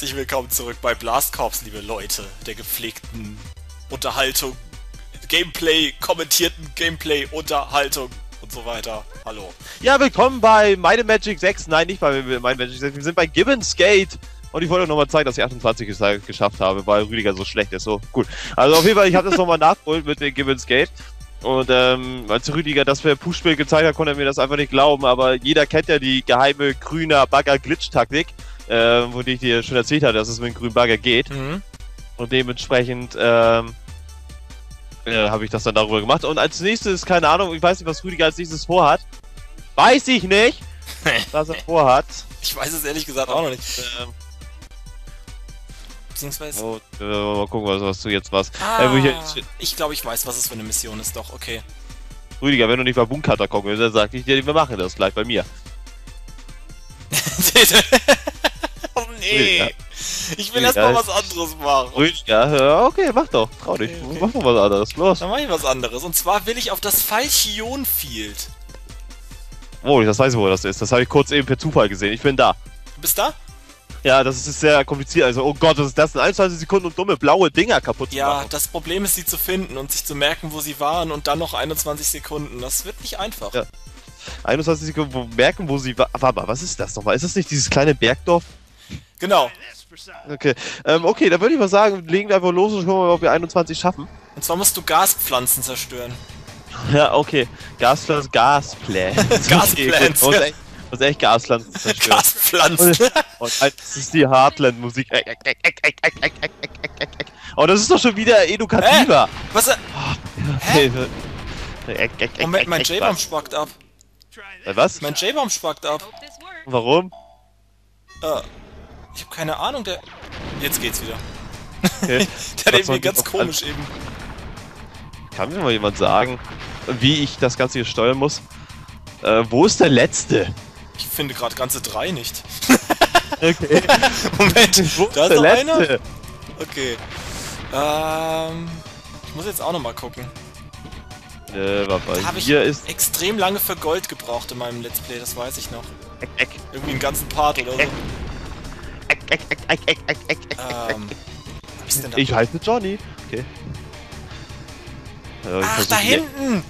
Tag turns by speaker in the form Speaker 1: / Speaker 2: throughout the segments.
Speaker 1: herzlich willkommen zurück bei Blast Corps, liebe Leute der gepflegten Unterhaltung, Gameplay, kommentierten Gameplay, Unterhaltung und so weiter. Hallo.
Speaker 2: Ja, willkommen bei Might Magic 6. Nein, nicht bei Might Magic 6. Wir sind bei Gibbons Gate. Und ich wollte nochmal zeigen, dass ich 28 geschafft habe, weil Rüdiger so schlecht ist. So, gut. Also auf jeden Fall, ich habe das nochmal nachgeholt mit dem Gibbons Gate. Und ähm, als Rüdiger das für Push-Spiel gezeigt hat, konnte er mir das einfach nicht glauben. Aber jeder kennt ja die geheime grüner Bagger-Glitch-Taktik, äh, wo ich dir schon erzählt habe, dass es mit dem grünen Bagger geht.
Speaker 1: Mhm.
Speaker 2: Und dementsprechend ähm, äh, habe ich das dann darüber gemacht. Und als nächstes, keine Ahnung, ich weiß nicht, was Rüdiger als nächstes vorhat. Weiß ich nicht, was er vorhat.
Speaker 1: Ich weiß es ehrlich gesagt auch noch nicht.
Speaker 2: Ähm,
Speaker 1: Beziehungsweise.
Speaker 2: oh, äh, mal gucken, was, was du jetzt was.
Speaker 1: Ah,
Speaker 2: Äh, ich,
Speaker 1: ich glaube, ich weiß, was es für eine Mission ist. Doch, okay.
Speaker 2: Rüdiger, wenn du nicht bei Bunkater kommen willst, dann sag ich dir, wir machen das gleich bei mir.
Speaker 1: nee.
Speaker 2: Ja.
Speaker 1: Ich will
Speaker 2: Ja,
Speaker 1: erst mal
Speaker 2: ich-
Speaker 1: was anderes machen.
Speaker 2: Rüdiger, ja, okay, mach doch. Trau dich.
Speaker 1: Okay, okay.
Speaker 2: Mach doch was anderes. Los.
Speaker 1: Dann mache ich was anderes. Und zwar will ich auf das Falchion Field.
Speaker 2: Oh, das weiß ich, wo das ist. Das habe ich kurz eben per Zufall gesehen. Ich bin da.
Speaker 1: Du bist da?
Speaker 2: Ja, das ist sehr kompliziert. Also, oh Gott, was ist das? In 21 Sekunden um dumme blaue Dinger kaputt zu
Speaker 1: Ja,
Speaker 2: machen.
Speaker 1: das Problem ist, sie zu finden und sich zu merken, wo sie waren und dann noch 21 Sekunden. Das wird nicht einfach.
Speaker 2: Ja. 21 Sekunden wo, merken, wo sie war. Warte mal, was ist das nochmal? Ist das nicht dieses kleine Bergdorf?
Speaker 1: Genau.
Speaker 2: Okay, ähm, okay, dann würde ich mal sagen, legen wir einfach los und schauen mal, ob wir 21 schaffen.
Speaker 1: Und zwar musst du Gaspflanzen zerstören.
Speaker 2: Ja, okay. Gaspflanzen, Gasplants.
Speaker 1: Gasplants,
Speaker 2: Okay,
Speaker 1: ja.
Speaker 2: echt, muss echt Gaspflanzen zerstören.
Speaker 1: Gaspflanzen.
Speaker 2: Und halt, das ist die Heartland-Musik. Oh, das ist doch schon wieder edukativer.
Speaker 1: Was? äh,
Speaker 2: Hä?
Speaker 1: Moment, mein J-Bomb spackt ab.
Speaker 2: Äh, Was?
Speaker 1: Mein J-Bomb spackt ab.
Speaker 2: Warum?
Speaker 1: Äh, ich habe keine Ahnung, der... Jetzt geht's wieder.
Speaker 2: Okay.
Speaker 1: Der hat irgendwie ganz komisch eben.
Speaker 2: Kann mir mal jemand sagen, wie ich das Ganze hier steuern muss? Äh, wo ist der letzte?
Speaker 1: Ich finde gerade ganze drei nicht.
Speaker 2: Okay.
Speaker 1: Moment,
Speaker 2: wo
Speaker 1: da ist
Speaker 2: der
Speaker 1: noch einer.
Speaker 2: letzte?
Speaker 1: Okay. Ähm... Ich muss jetzt auch noch mal gucken.
Speaker 2: Äh, warte mal.
Speaker 1: Da habe ich
Speaker 2: Hier ist.
Speaker 1: extrem lange für Gold gebraucht in meinem Let's Play, das weiß ich noch.
Speaker 2: Eck, eck,
Speaker 1: Irgendwie einen ganzen Part oder so. Ähm...
Speaker 2: Ich heiße Johnny. Okay. Ja,
Speaker 1: Ach, da hinten!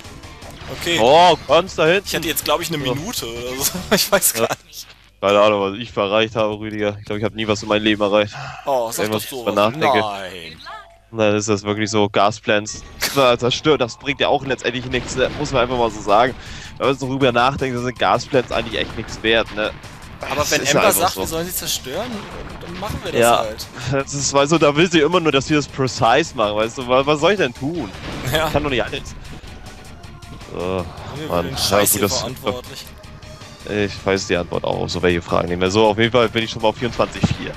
Speaker 1: Okay.
Speaker 2: Oh, ganz da hinten.
Speaker 1: Ich hatte jetzt, glaube ich, eine Minute oder so. Ich weiß gar nicht.
Speaker 2: Keine Ahnung, was ich erreicht habe, Rüdiger. Ich glaube, ich habe nie was in meinem Leben erreicht.
Speaker 1: Oh, sag doch so.
Speaker 2: nachdenke.
Speaker 1: Nein.
Speaker 2: Dann ist das wirklich so Gasplants zerstört. Das bringt ja auch letztendlich nichts, ne? muss man einfach mal so sagen. Wenn man so drüber nachdenkt, dann sind Gasplants eigentlich echt nichts wert, ne?
Speaker 1: Aber
Speaker 2: Das
Speaker 1: wenn
Speaker 2: ja
Speaker 1: Ember sagt,
Speaker 2: so.
Speaker 1: wir sollen sie zerstören, dann machen wir das
Speaker 2: Ja.
Speaker 1: halt.
Speaker 2: Das ist, weißt du, da will sie immer nur, dass wir das precise machen, weißt du, was, soll ich denn tun?
Speaker 1: Ja,
Speaker 2: Ich kann doch nicht alles. So,
Speaker 1: wir
Speaker 2: Mann,
Speaker 1: den
Speaker 2: ja,
Speaker 1: Scheiß
Speaker 2: gut,
Speaker 1: hier
Speaker 2: das-
Speaker 1: verantwortlich.
Speaker 2: ich weiß die Antwort auch auf so welche Fragen nicht mehr. So, auf jeden Fall bin ich schon mal auf 24,4.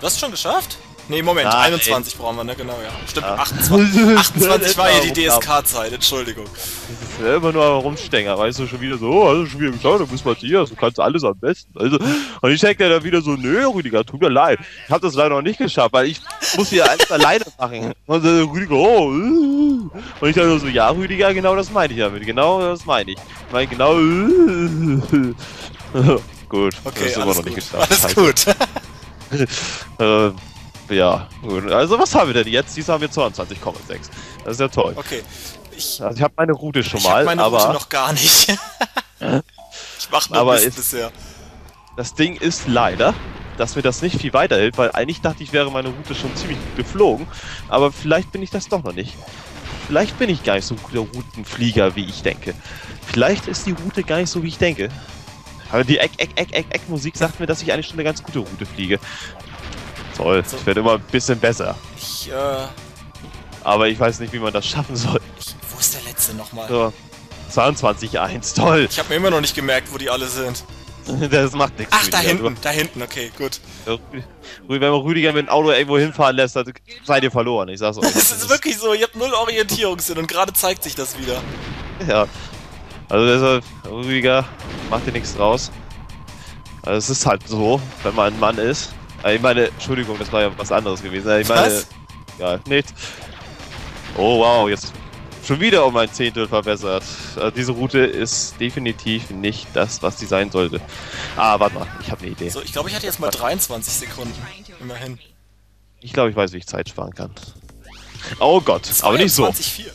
Speaker 1: Du hast schon geschafft? Nee, Moment,
Speaker 2: Nein.
Speaker 1: 21 brauchen wir, ne? Genau, ja. Stimmt,
Speaker 2: Ja.
Speaker 1: 28, 28 war hier die
Speaker 2: Ja,
Speaker 1: DSK-Zeit, Entschuldigung.
Speaker 2: Das ist ja immer nur rumstänger, weißt du, schon wieder so, oh, hast du schon wieder geschaut, du bist Matthias, du kannst alles am besten. Also, und ich denke dann wieder so, nö, Rüdiger, tut mir leid. Ich habe das leider noch nicht geschafft, weil ich muss hier alles alleine machen. Und äh, Rüdiger, oh, äh. und ich dann so, ja, Rüdiger, genau das meine ich damit, genau das meine ich. Ich meine, genau, äh. gut, das
Speaker 1: Okay,
Speaker 2: ist immer noch nicht
Speaker 1: gut.
Speaker 2: geschafft.
Speaker 1: Alles gut.
Speaker 2: Äh, ja, gut. Also, was haben wir denn jetzt? Dies haben wir 22,6. Das ist ja toll.
Speaker 1: Okay. Ich,
Speaker 2: Also, ich habe meine Route schon
Speaker 1: ich
Speaker 2: mal,
Speaker 1: meine
Speaker 2: aber...
Speaker 1: Route noch gar nicht. ich mach nur
Speaker 2: Aber ist-
Speaker 1: bisher.
Speaker 2: Das Ding ist leider, dass mir das nicht viel weiterhilft, weil eigentlich dachte ich, wäre meine Route schon ziemlich gut geflogen. Aber vielleicht bin ich das doch noch nicht. Vielleicht bin ich gar nicht so ein guter Routenflieger, wie ich denke. Vielleicht ist die Route gar nicht so, wie ich denke. Aber die Eck, Eck, Eck, Eck, Eck Musik sagt mir, dass ich eigentlich schon eine ganz gute Route fliege. Toll,
Speaker 1: So.
Speaker 2: ich werde immer ein bisschen besser.
Speaker 1: Ich, äh,
Speaker 2: Aber ich weiß nicht, wie man das schaffen soll.
Speaker 1: ich, wo ist der letzte nochmal?
Speaker 2: So. 22,1, toll.
Speaker 1: Ich habe mir immer noch nicht gemerkt, wo die alle sind.
Speaker 2: Das macht nichts.
Speaker 1: Ach, da hinten, da hinten, okay, gut.
Speaker 2: Wenn man Rüdiger mit dem Auto irgendwo hinfahren lässt, dann seid ihr verloren. Ich sag's euch.
Speaker 1: Das ist wirklich so, ihr habt null Orientierungssinn und gerade zeigt sich das wieder.
Speaker 2: Ja. Also deshalb, Rüdiger, macht dir nichts draus. Also es ist halt so, wenn man ein Mann ist. Äh, Ich meine, Entschuldigung, das war ja was anderes gewesen. Ich meine,
Speaker 1: Was?
Speaker 2: ja, nichts. Oh wow, jetzt schon wieder um ein Zehntel verbessert. Also diese Route ist definitiv nicht das, was sie sein sollte. Ah, warte mal, ich habe eine Idee.
Speaker 1: So, ich glaube, ich hatte jetzt mal 23 Sekunden. Immerhin.
Speaker 2: Ich glaube, ich weiß, wie ich Zeit sparen kann. Oh Gott, aber nicht so.
Speaker 1: 22,4.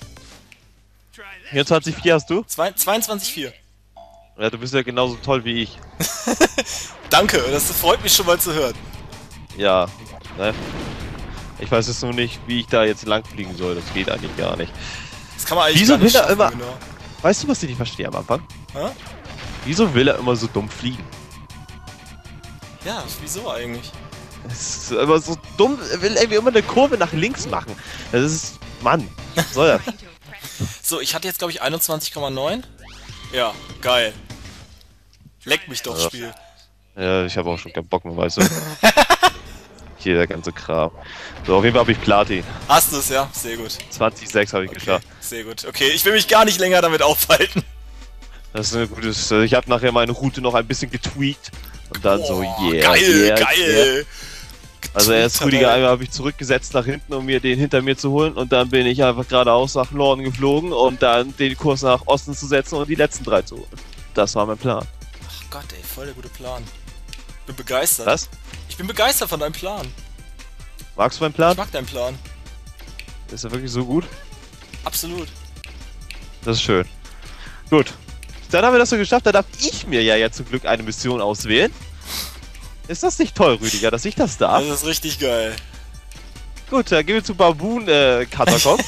Speaker 2: 24,4 hast du?
Speaker 1: Zwei- 22,4.
Speaker 2: Ja, du bist ja genauso toll wie ich.
Speaker 1: Danke, das freut mich schon mal zu hören.
Speaker 2: Ja, ne? Ich weiß jetzt nur nicht, wie ich da jetzt lang fliegen soll. Das geht eigentlich gar nicht.
Speaker 1: Das kann man eigentlich
Speaker 2: Wieso
Speaker 1: gar nicht
Speaker 2: will er immer-
Speaker 1: Genau.
Speaker 2: Weißt du, was ich nicht verstehe am Anfang?
Speaker 1: Hä?
Speaker 2: Wieso will er immer so dumm fliegen?
Speaker 1: Ja, wieso eigentlich?
Speaker 2: Es ist immer so dumm, er will irgendwie immer eine Kurve nach links machen. Das ist. Mann, was soll das?
Speaker 1: So, ich hatte jetzt, glaube ich, 21,9. Ja, geil. Leck mich doch,
Speaker 2: Ja.
Speaker 1: Spiel.
Speaker 2: Ja, ich habe auch schon keinen Bock mehr, weißt du. Hier der ganze Kram. So, auf jeden Fall habe ich Platin.
Speaker 1: Hast du es, ja? Sehr gut.
Speaker 2: 20,6 habe ich geschafft.
Speaker 1: Sehr gut. Okay, ich will mich gar nicht länger damit aufhalten.
Speaker 2: Das ist ein gutes. Ich habe nachher meine Route noch ein bisschen getweakt. Und dann so,
Speaker 1: Boah,
Speaker 2: yeah.
Speaker 1: Geil,
Speaker 2: yeah, Yeah.
Speaker 1: geil.
Speaker 2: Also erst Rüdiger einmal habe ich zurückgesetzt nach hinten, um mir den hinter mir zu holen. Und dann bin ich einfach geradeaus nach Norden geflogen, um dann den Kurs nach Osten zu setzen und die letzten drei zu holen. Das war mein Plan.
Speaker 1: Ach Gott, ey, voll der gute Plan. Bin begeistert.
Speaker 2: Was?
Speaker 1: Ich bin begeistert von deinem Plan.
Speaker 2: Magst du meinen
Speaker 1: Ich
Speaker 2: Plan?
Speaker 1: mag deinen Plan.
Speaker 2: Ist er wirklich so gut?
Speaker 1: Absolut.
Speaker 2: Das ist schön. Gut. Dann haben wir das so geschafft, da darf ich mir ja jetzt zum Glück eine Mission auswählen. Ist das nicht toll, Rüdiger, dass ich das darf?
Speaker 1: Das ist richtig geil.
Speaker 2: Gut, dann gehen wir zu Baboon äh, Katakon.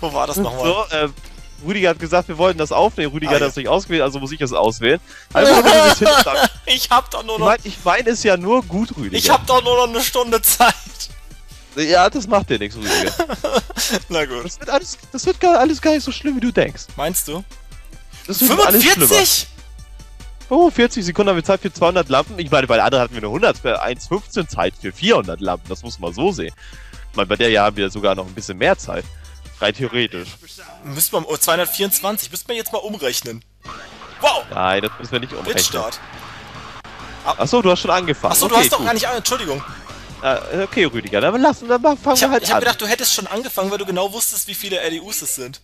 Speaker 1: Wo war das nochmal?
Speaker 2: so, äh, Rüdiger hat gesagt, wir wollten das aufnehmen. Rüdiger
Speaker 1: Ah,
Speaker 2: hat
Speaker 1: ja.
Speaker 2: das nicht ausgewählt, also muss ich es auswählen. Du das hinterfragst.
Speaker 1: Ich hab doch nur
Speaker 2: ich
Speaker 1: noch.
Speaker 2: meine, ich mein es ja nur gut, Rüdiger.
Speaker 1: Ich hab doch nur noch eine Stunde Zeit.
Speaker 2: Ja, das macht dir nichts, Rüdiger.
Speaker 1: Na gut.
Speaker 2: Das wird alles, das wird gar, alles gar nicht so schlimm, wie du denkst.
Speaker 1: Meinst du?
Speaker 2: Das wird alles schlimmer.
Speaker 1: 45?
Speaker 2: Oh, 40 Sekunden haben wir Zeit für 200 Lampen. Ich meine, bei der anderen hatten wir eine 100, für 1,15 Zeit für 400 Lampen. Das muss man so sehen. Ich meine, bei der hier haben wir sogar noch ein bisschen mehr Zeit. Rein theoretisch.
Speaker 1: Müssen wir. Oh, 224. Müssen wir jetzt mal umrechnen. Wow!
Speaker 2: Nein, das müssen wir nicht umrechnen.
Speaker 1: Blitzstart.
Speaker 2: Achso, du hast schon angefangen.
Speaker 1: Achso, du
Speaker 2: okay,
Speaker 1: hast doch
Speaker 2: gut.
Speaker 1: gar nicht. an- Entschuldigung.
Speaker 2: Äh, okay, Rüdiger, dann lassen dann fangen
Speaker 1: Ich
Speaker 2: wir
Speaker 1: hab,
Speaker 2: halt
Speaker 1: ich hab
Speaker 2: an.
Speaker 1: gedacht, du hättest schon angefangen, weil du genau wusstest, wie viele LEUs es sind.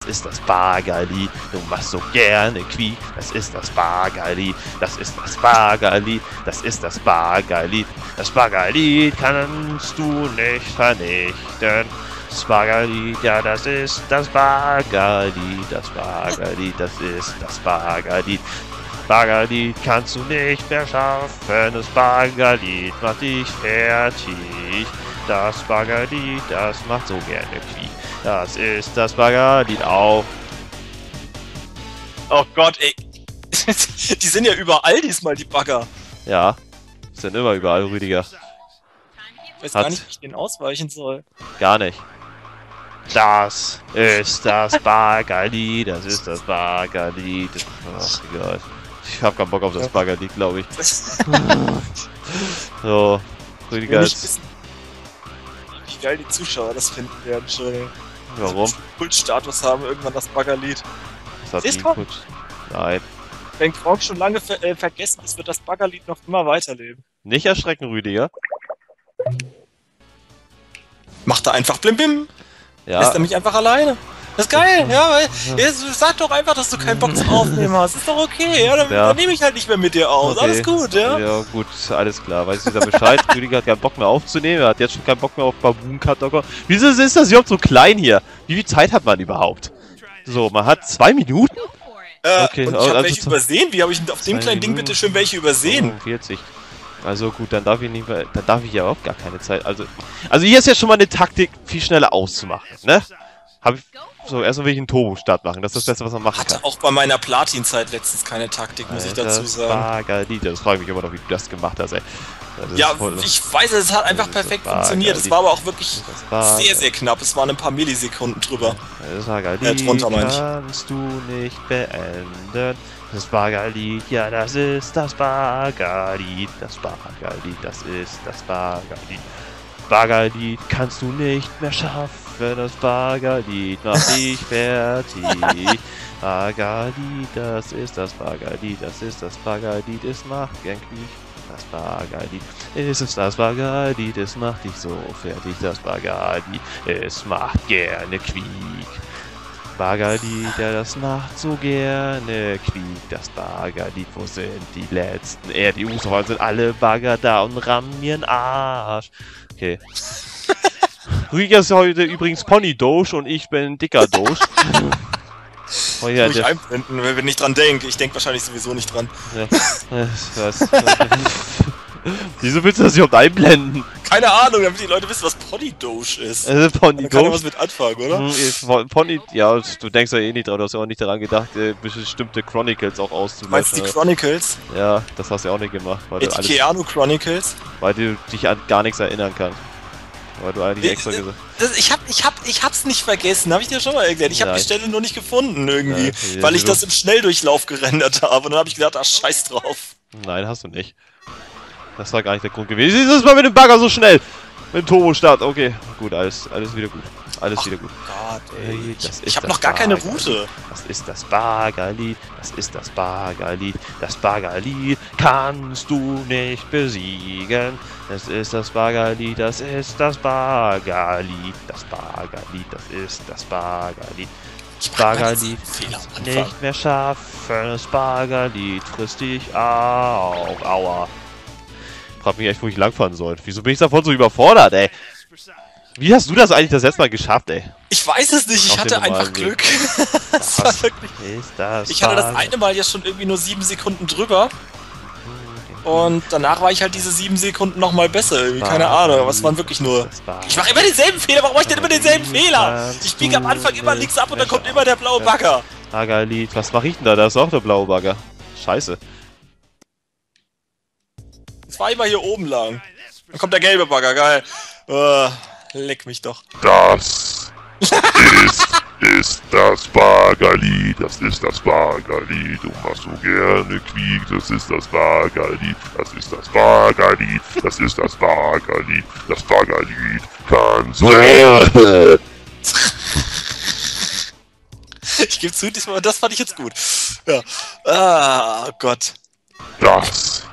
Speaker 2: Das ist das Bargali, du machst so gerne Qui. Das ist das Bargali, das ist das Bargali, das ist das Bargali. Das Bargali kannst du nicht vernichten. Das Bargali, ja, das ist das Bargali, das Bargali, das ist das Bargali. Bargali kannst du nicht mehr schaffen, das Bargali macht dich fertig. Das Bargali, das macht so gerne Qui. Das ist das Baggerlied auch.
Speaker 1: Oh Gott, ey. die sind ja überall diesmal, die Bagger.
Speaker 2: Ja. Sind immer überall, Rüdiger.
Speaker 1: Ich weiß
Speaker 2: Hat-
Speaker 1: gar nicht, wie ich den ausweichen soll.
Speaker 2: Gar nicht. Das ist das Baggerlied, das ist das Baggerlied. Ach, egal. Ich hab keinen Bock auf das
Speaker 1: Ja.
Speaker 2: Baggerlied, glaube ich. So, Rüdiger
Speaker 1: wissen, wie geil die Zuschauer das finden werden. Schon.
Speaker 2: Warum?
Speaker 1: Kultstatus haben irgendwann das Baggerlied.
Speaker 2: Das hat
Speaker 1: Siehst
Speaker 2: nie. Nein.
Speaker 1: Wenn Gronk schon lange ver äh, vergessen ist, wird das Baggerlied noch immer weiterleben.
Speaker 2: Nicht erschrecken, Rüdiger.
Speaker 1: Macht er einfach blim bim.
Speaker 2: Ja.
Speaker 1: Lässt er mich einfach alleine. Das ist geil, ja, weil ja, sag doch einfach, dass du keinen Bock zum Aufnehmen hast. Ist doch okay, ja, dann,
Speaker 2: Ja.
Speaker 1: dann nehme ich halt nicht mehr mit dir aus.
Speaker 2: Okay.
Speaker 1: Alles gut, ja.
Speaker 2: Ja, gut, alles klar. Weiß ich da Bescheid. Rüdiger hat keinen Bock mehr aufzunehmen. Er hat jetzt schon keinen Bock mehr auf Baboon Katagon. Wieso ist das überhaupt so klein hier? Wie viel Zeit hat man überhaupt? So, man hat zwei Minuten?
Speaker 1: Äh,
Speaker 2: Okay,
Speaker 1: und ich
Speaker 2: also
Speaker 1: habe welche
Speaker 2: zum-
Speaker 1: übersehen. Wie habe ich auf dem kleinen Ding
Speaker 2: Minuten.
Speaker 1: bitte schön welche übersehen?
Speaker 2: 40. Also gut, dann darf ich nicht mehr, dann darf ich ja überhaupt gar keine Zeit. Also, also hier ist ja schon mal eine Taktik, viel schneller auszumachen, ne? Hab ich, so, erstmal will ich einen Turbo-Start machen. Das ist das Beste, was man machen kann.
Speaker 1: Hatte auch bei meiner Platin-Zeit letztens keine Taktik, muss ich dazu
Speaker 2: Das
Speaker 1: sagen.
Speaker 2: war geil. Das frage ich mich immer noch, wie du das gemacht hast, ey.
Speaker 1: Ja, ich weiß, es hat einfach perfekt
Speaker 2: war
Speaker 1: funktioniert.
Speaker 2: geil.
Speaker 1: Es war aber auch wirklich
Speaker 2: war
Speaker 1: sehr,
Speaker 2: geil.
Speaker 1: sehr knapp. Es waren ein paar Millisekunden drüber.
Speaker 2: Das
Speaker 1: Äh, drunter meine ich.
Speaker 2: kannst du nicht beenden. Das Baggerlied, ja, das ist das Baggerlied. Das Baggerlied, das ist das Baggerlied. Baggerlied kannst du nicht mehr schaffen. Das Baggerlied macht dich fertig. Baggerlied, das ist das Baggerlied. Das ist das Baggerlied. Es macht gern das Baggerlied. Es ist das Baggerlied, es macht dich so fertig, das Baggerlied. Es macht gerne Quiek. Baggerlied, ja, das macht so gerne Quiek. Das Baggerlied, wo sind die letzten RDUs? Heute sind alle Bagger da und rammen ihren Arsch. Okay. Rüdiger ist heute übrigens Pony Doge und ich bin dicker Doge.
Speaker 1: Oh ja, ich einblenden, wenn ich nicht dran denke. Ich denke wahrscheinlich sowieso nicht dran. Ja,
Speaker 2: was, Wieso willst du das überhaupt einblenden?
Speaker 1: Keine Ahnung, damit die Leute wissen, was Pony Doge ist.
Speaker 2: Äh, Pony
Speaker 1: da kann ja was mit anfangen, oder?
Speaker 2: Mhm, Pony, ja, du denkst ja eh nicht dran, du hast ja auch nicht daran gedacht, äh, bestimmte Chronicles auch auszulöschen.
Speaker 1: Meinst du die Chronicles?
Speaker 2: Ja, das hast du ja auch nicht gemacht.
Speaker 1: Weil du alles,
Speaker 2: Chronicles? Weil du dich an gar nichts erinnern kannst. Weil du eigentlich extra gesagt
Speaker 1: das, ich hab, ich hab, ich hab's nicht vergessen, habe ich dir schon mal erklärt. Ich habe die Stelle nur nicht gefunden irgendwie, ja, weil ich das im Schnelldurchlauf gerendert habe. Und dann habe ich gedacht, ach scheiß drauf.
Speaker 2: Nein, hast du nicht. Das war gar nicht der Grund gewesen. Dieses Mal mit dem Bagger so schnell. Mit dem Turbo-Start. Okay, gut, alles, alles wieder gut. Alles Ach wieder gut.
Speaker 1: Gott, ey. Das ich habe noch gar keine Route.
Speaker 2: Das ist das Baggerlied. Das ist das Baggerlied. Das Baggerlied kannst du nicht besiegen. Das ist das Baggerlied. Das ist das Baggerlied. Das Baggerlied. Das ist das Baggerlied. Baggerlied nicht mehr schaffen. Das Baggerlied frisst dich auf. Aua. Frag mich echt, wo ich langfahren soll. Wieso bin ich davon so überfordert, ey? Wie hast du das eigentlich das letzte Mal geschafft, ey?
Speaker 1: Ich weiß es nicht, ich Auf hatte einfach Glück. das war wirklich. Das ich hatte das eine Mal ja schon irgendwie nur sieben Sekunden drüber. Und danach war ich halt diese sieben Sekunden nochmal besser. Irgendwie. Keine Ahnung, was waren wirklich nur. Ich mache immer denselben Fehler, warum mache ich denn immer denselben Fehler? Ich biege am Anfang immer links ab und dann kommt immer der blaue Bagger.
Speaker 2: Baggerlied, was mache ich denn da? Da ist auch der blaue Bagger. Scheiße.
Speaker 1: Zweimal hier oben lang. Dann kommt der gelbe Bagger, geil. Uh. Leck mich doch.
Speaker 3: Das ist, ist das Baggerli, das ist das Baggerli, du machst so gerne Quiek, das ist das Baggerli, das ist das Baggerli, das ist das Baggerli, das Baggerli kann so.
Speaker 1: Ich gebe zu, diesmal, das fand ich jetzt gut. Ja. Ah, Gott.
Speaker 3: Das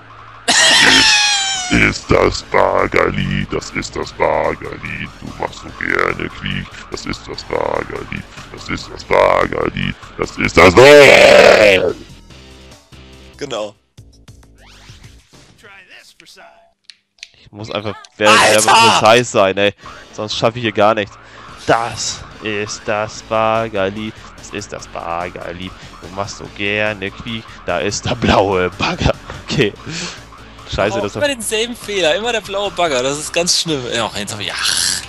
Speaker 3: ist ist das Baggerli, das ist das Baggerli, du machst so gerne Quiek, das ist das Baggerli, das ist das Baggerli, das ist das Baggerli.
Speaker 1: Genau.
Speaker 2: Ich muss einfach während der präzise sein, ey, sonst schaffe ich hier gar nichts. Das ist das Baggerli, das ist das Baggerli, du machst so gerne Quiek, da ist der blaue Bagger. Okay. Scheiße, das
Speaker 1: immer denselben Fehler, immer der blaue Bagger, das ist ganz schlimm. Ja, jetzt habe ich. Ach.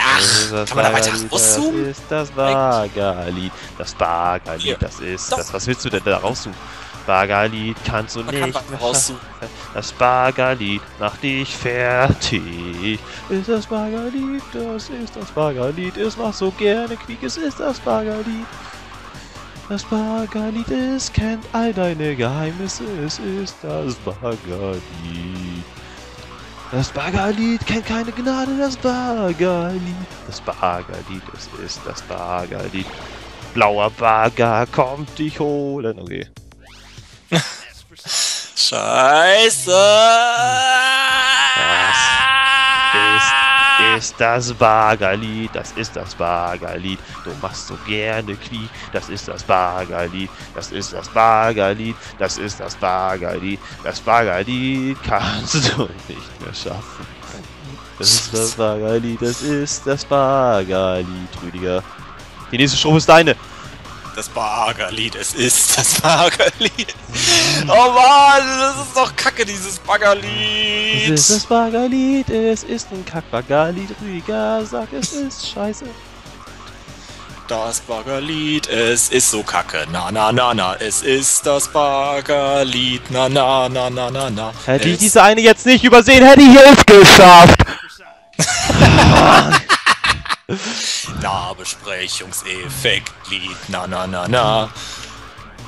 Speaker 1: Ach, kann man da weiter rauszoomen?
Speaker 2: Das ist das Baggerlied. Das Baggerlied, das ist das. Was willst du denn da rauszoomen? Baggerlied kannst du man nicht kann rauszoomen. Das Baggerlied macht dich fertig. Ist das Baggerlied, das ist das Baggerlied. Es macht so gerne Quiek, es ist das Baggerlied. Das Baggerlied, es kennt all deine Geheimnisse, es ist das Baggerlied. Das Baggerlied kennt keine Gnade, das Baggerlied. Das Baggerlied, es ist das Baggerlied. Blauer Bagger kommt dich holen. Okay.
Speaker 1: Scheiße!
Speaker 2: Das ist ist das Baggerlied, das ist das Baggerlied. Du machst so gerne Knie, das ist das Baggerlied, das ist das Baggerlied, das ist das Baggerlied. Das Baggerlied kannst du nicht mehr schaffen. Das ist das Baggerlied, das ist das Baggerlied, Rüdiger. Die nächste Strophe ist deine
Speaker 1: das Baggerlied. Es ist das Baggerlied. Oh Mann, das ist doch kacke, dieses Baggerlied.
Speaker 2: Es ist das Baggerlied. Es ist ein Kackbaggerlied. Rüdiger sagt, es ist scheiße.
Speaker 1: Das Baggerlied, es ist so kacke. Na, na, na, na. Es ist das Baggerlied. Na, na, na, na, na, na.
Speaker 2: Hätte ich diese eine jetzt nicht übersehen, hätte ich es geschafft.
Speaker 1: Nahbesprechungseffekt, Lied, na na na na.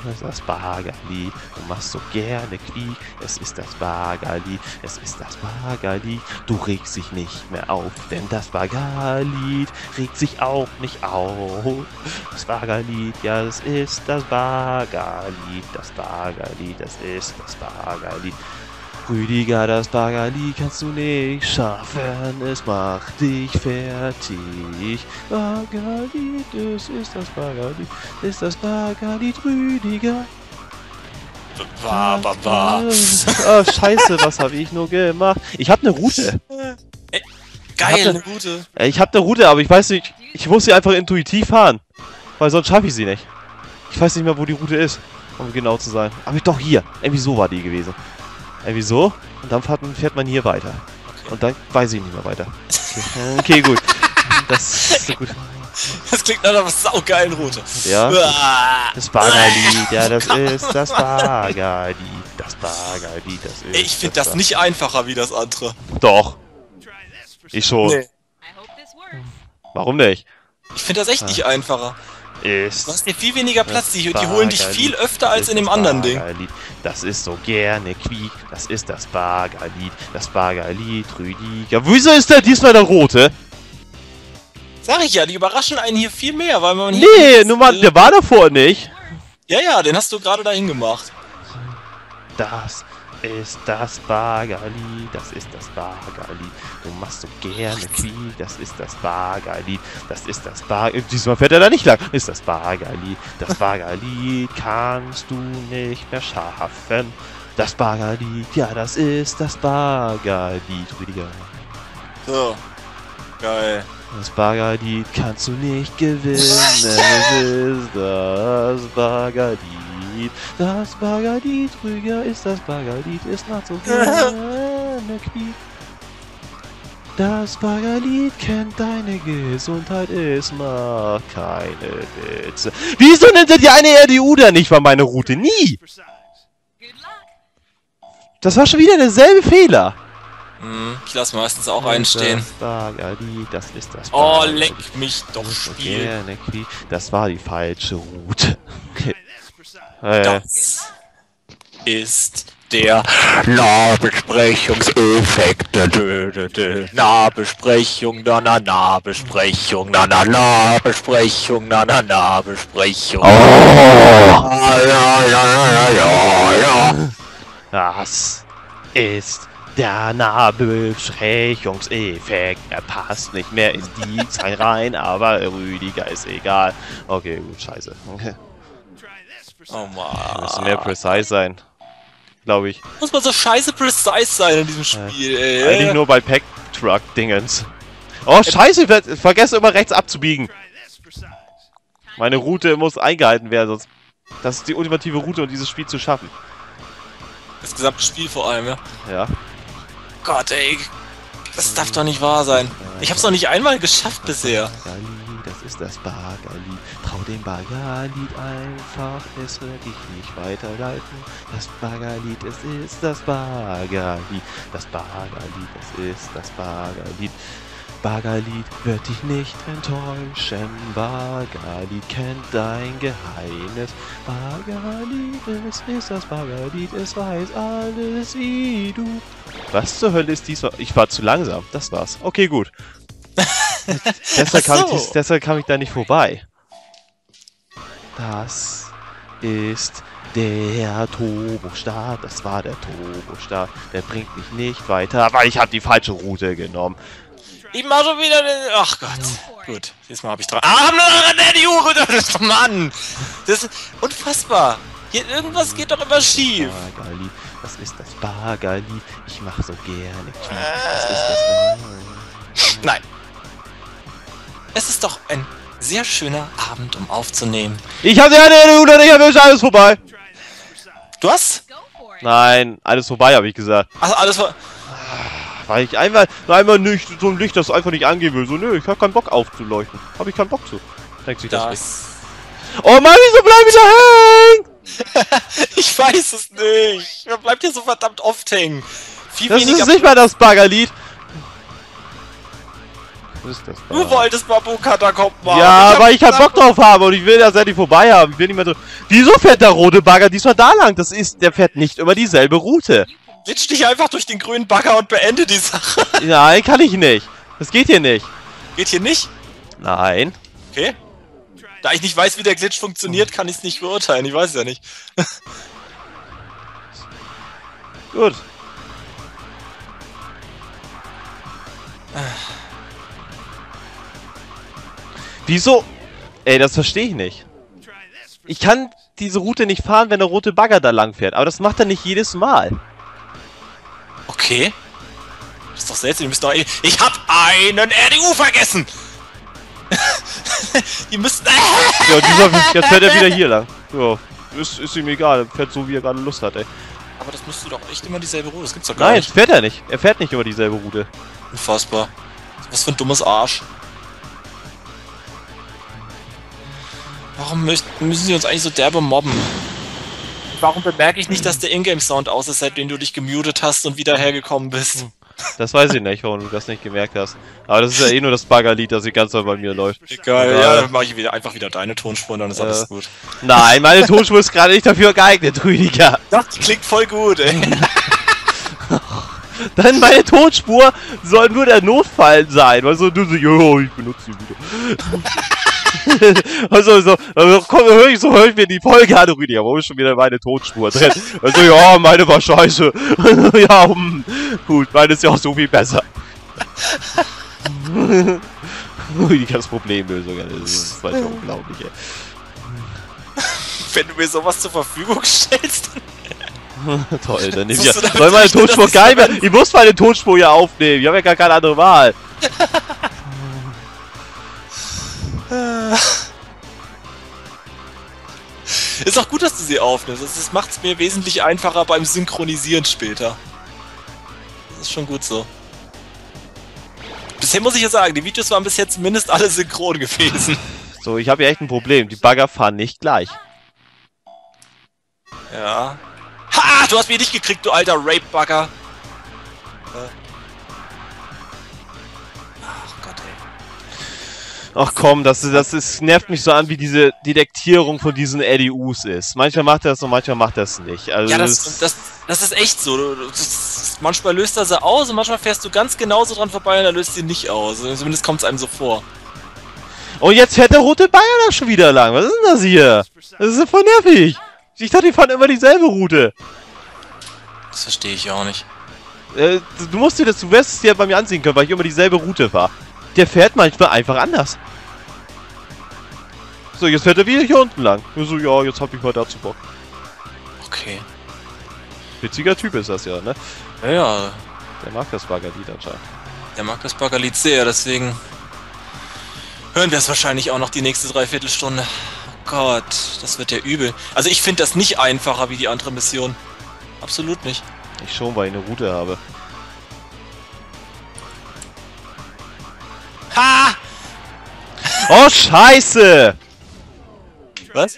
Speaker 2: Das ist das Baggerlied, du machst so gerne Knie. Es ist das Baggerlied, es ist das Baggerlied. Du regst dich nicht mehr auf, denn das Baggerlied regt sich auch nicht auf. Das Baggerlied, ja, das ist das Baggerlied, das Baggerlied, das ist das Baggerlied. Rüdiger, das Baggerli kannst du nicht schaffen, es macht dich fertig. Baggerli, das ist das Baggerli, ist das Baggerli, Rüdiger.
Speaker 1: Ba, ba, ba.
Speaker 2: Oh, scheiße, was habe ich nur gemacht? Ich habe eine Route.
Speaker 1: Ey, geil, eine Route.
Speaker 2: Ich habe eine Route, aber ich weiß nicht, ich muss sie einfach intuitiv fahren. Weil sonst schaffe ich sie nicht. Ich weiß nicht mehr, wo die Route ist, um genau zu sein. Aber doch hier. Irgendwie so war die gewesen. Irgendwie so. Und dann fährt man, fährt man hier weiter. Okay. Und dann weiß ich nicht mehr weiter. Okay, okay gut. Das ist so gut.
Speaker 1: Das klingt nach einer saugeilen Route.
Speaker 2: Ja. Das Baggerlied, ja, das ist das Baggerlied. Das Baggerlied, das ist.
Speaker 1: Ich finde das, das nicht einfacher wie das andere.
Speaker 2: Doch. Ich schon. Nee. Warum nicht?
Speaker 1: Ich finde das echt nicht einfacher. Ist du hast hier viel weniger Platz, die, die holen dich viel öfter als in dem anderen Ding.
Speaker 2: Das ist so gerne Quiek, das ist das Baggerlied, das Baggerlied, Rüdiger. Wieso ist der diesmal der rote?
Speaker 1: Sag ich ja, die überraschen einen hier viel mehr, weil man
Speaker 2: hier. Nee, nur mal, der war davor nicht.
Speaker 1: Ja, ja, den hast du gerade dahin gemacht.
Speaker 2: Das ist das Baggerli, das ist das Baggerli. Du machst so gerne Krieg, das ist das Baggerli, das ist das Baggerli. Diesmal fährt er da nicht lang. Ist das Baggerli, das Baggerli kannst du nicht mehr schaffen. Das Baggerli, ja, das ist das Baggerli, Rüdiger.
Speaker 1: So, geil.
Speaker 2: Das Baggerli kannst du nicht gewinnen, es ist das Baggerli. Baggerlied. Das Baggerlied, Rüger ist das Baggerlied, ist not so gerne Knie. Das Baggerlied kennt deine Gesundheit, es macht keine Witze. Wieso nennt er die eine RDU da nicht mal meine Route? Nie! Das war schon wieder derselbe Fehler.
Speaker 1: Ich lasse meistens auch einen stehen. Das
Speaker 2: Baggerlied, das ist das
Speaker 1: Oh, leck mich doch, Spiel.
Speaker 2: Das war die falsche Route.
Speaker 1: Das ist der Nahbesprechungseffekt. Nahbesprechung, na na Nahbesprechung, na na Nahbesprechung, na na Nahbesprechung. Oh. Ja, ja, ja, ja, ja.
Speaker 2: Das ist der Nahbesprechungseffekt. Er passt nicht mehr in die Zeit rein, aber Rüdiger ist egal. Okay, gut, scheiße. Okay.
Speaker 1: Oh man.
Speaker 2: Müsste mehr precise sein. Glaube ich.
Speaker 1: Muss man so scheiße precise sein in diesem Spiel, ey.
Speaker 2: Eigentlich nur bei Pack Truck Dingens. Oh, scheiße, ich vergesse immer rechts abzubiegen. Meine Route muss eingehalten werden, sonst. Das ist die ultimative Route, um dieses Spiel zu schaffen.
Speaker 1: Das gesamte Spiel vor allem, ja?
Speaker 2: Ja.
Speaker 1: Gott, ey. Das darf doch nicht wahr sein. Ich hab's noch nicht einmal geschafft bisher
Speaker 2: das ist das Baggerlied. Trau dem Baggerlied einfach, es wird dich nicht weiterleiten. Das Baggerlied, es ist das Baggerlied. Das Baggerlied, es ist das Baggerlied. Baggerlied wird dich nicht enttäuschen. Baggerlied kennt dein Geheimnis. Baggerlied, es ist das Baggerlied, es weiß alles wie du. Was zur Hölle ist dies? Ich war zu langsam. Das war's. Okay, gut deshalb, kam ich, deshalb kam ich da nicht vorbei. Das ist der Turbo-Start. Das war der Turbo-Start. Der bringt mich nicht weiter, weil ich habe die falsche Route genommen.
Speaker 1: Ich mach schon wieder den... Ach Gott. Gut, diesmal habe ich dran... Ah, die Uhr! Mann! Das ist unfassbar. Hier, irgendwas geht doch immer schief.
Speaker 2: Bagali, das ist das Bagali. Ich mache so gerne. Das ist das...
Speaker 1: Nein. Es ist doch ein sehr schöner Abend, um aufzunehmen.
Speaker 2: Ich hab ja eine oder ich hab alles vorbei.
Speaker 1: Du hast?
Speaker 2: Nein, alles vorbei, habe ich gesagt.
Speaker 1: Ach, alles vorbei.
Speaker 2: Weil ich einmal, einmal nicht so ein Licht, das einfach nicht angehen will. So, nö, ich hab keinen Bock aufzuleuchten. Hab ich keinen Bock zu. Denkt sich das, das. Oh Mann, wieso bleib ich da
Speaker 1: hängen? ich weiß es nicht. Man bleibt hier so verdammt oft hängen.
Speaker 2: Viel das ist nicht mal das Baggerlied
Speaker 1: ist das da? Du wolltest Babu-Katakomben
Speaker 2: machen. Ja, ich weil ich keinen Bock drauf habe und ich will das endlich vorbei haben. Ich will nicht mehr so. Wieso fährt der rote Bagger diesmal da lang? Das ist, der fährt nicht über dieselbe Route.
Speaker 1: Ditch dich einfach durch den grünen Bagger und beende die Sache.
Speaker 2: Nein, kann ich nicht. Das geht hier nicht.
Speaker 1: Geht hier nicht?
Speaker 2: Nein.
Speaker 1: Okay. Da ich nicht weiß, wie der Glitch funktioniert, kann ich es nicht beurteilen. Ich weiß es ja nicht.
Speaker 2: Gut. Wieso? Ey, das verstehe ich nicht. Ich kann diese Route nicht fahren, wenn der rote Bagger da lang fährt. Aber das macht er nicht jedes Mal.
Speaker 1: Okay. Das ist doch seltsam. Ihr müsst doch... Ich hab einen RDU vergessen! Die müssten...
Speaker 2: ja, dieser, jetzt fährt er wieder hier lang. Ja, ist, ist ihm egal. Er fährt so, wie er gerade Lust hat, ey.
Speaker 1: Aber das müsste doch echt immer dieselbe Route. Das gibt's doch gar
Speaker 2: Nein,
Speaker 1: nicht.
Speaker 2: Nein, fährt er nicht. Er fährt nicht immer dieselbe Route.
Speaker 1: Unfassbar. Was für ein dummes Arsch. Warum müssen sie uns eigentlich so derbe mobben? Warum bemerke ich nicht, dass der Ingame-Sound aus ist, seitdem du dich gemutet hast und wieder hergekommen bist?
Speaker 2: Das weiß ich nicht, warum du das nicht gemerkt hast. Aber das ist ja eh nur das Baggerlied, das die ganze Zeit bei mir läuft.
Speaker 1: Egal, ja, dann mache ich wieder, einfach wieder deine Tonspur und dann ist äh, alles gut.
Speaker 2: Nein, meine Tonspur ist gerade nicht dafür geeignet, Rüdiger.
Speaker 1: Die klingt voll gut, ey.
Speaker 2: Dann meine Tonspur soll nur der Notfall sein. Also du so, jo, ich benutze die wieder. also so, also, komm, hör ich so, hör ich mir die Folge an, Rüdiger, warum ist schon wieder meine Tonspur drin? Also, ja, meine war scheiße. ja, hm, gut, meine ist ja auch so viel besser. Rüdigers Problemlösung, das ist manchmal unglaublich, ey.
Speaker 1: Wenn du mir sowas zur Verfügung stellst,
Speaker 2: Toll, dann nehme ich ja. Soll meine Tonspur geil werden? Ich muss meine Tonspur ja aufnehmen. Ich habe ja gar keine andere Wahl.
Speaker 1: Ist auch gut, dass du sie aufnimmst. Das macht es mir wesentlich einfacher beim Synchronisieren später. Das ist schon gut so. Bisher muss ich ja sagen, die Videos waren bis jetzt zumindest alle synchron gewesen.
Speaker 2: So, ich habe ja echt ein Problem. Die Bagger fahren nicht gleich.
Speaker 1: Ja. Ha! Du hast mich nicht gekriegt, du alter Rape-Bagger.
Speaker 2: Ach komm, das, das ist, nervt mich so an, wie diese Detektierung von diesen LDUs ist. Manchmal macht er das und manchmal macht er es nicht. Also
Speaker 1: ja, das, das, das ist echt so. Das, manchmal löst er sie aus und manchmal fährst du ganz genauso dran vorbei und er löst sie nicht aus. Zumindest kommt es einem so vor.
Speaker 2: Und jetzt fährt der rote Bayer da schon wieder lang. Was ist denn das hier? Das ist ja voll nervig. Ich dachte, die fahren immer dieselbe Route.
Speaker 1: Das verstehe ich auch nicht.
Speaker 2: Äh, du musst dir das, du wirst es dir bei mir ansehen können, weil ich immer dieselbe Route fahre. Der fährt manchmal einfach anders. So, jetzt fährt er wieder hier unten lang. Nur so, ja, jetzt hab ich mal dazu Bock.
Speaker 1: Okay.
Speaker 2: Witziger Typ ist das ja, ne?
Speaker 1: Ja, ja.
Speaker 2: Der mag das Baggerlied anscheinend.
Speaker 1: Der mag das Baggerlied sehr, deswegen hören wir es wahrscheinlich auch noch die nächste Dreiviertelstunde. Oh Gott, das wird ja übel. Also ich finde das nicht einfacher wie die andere Mission. Absolut nicht.
Speaker 2: Ich schon, weil ich eine Route habe.
Speaker 1: Ha!
Speaker 2: Oh, scheiße!
Speaker 1: Was?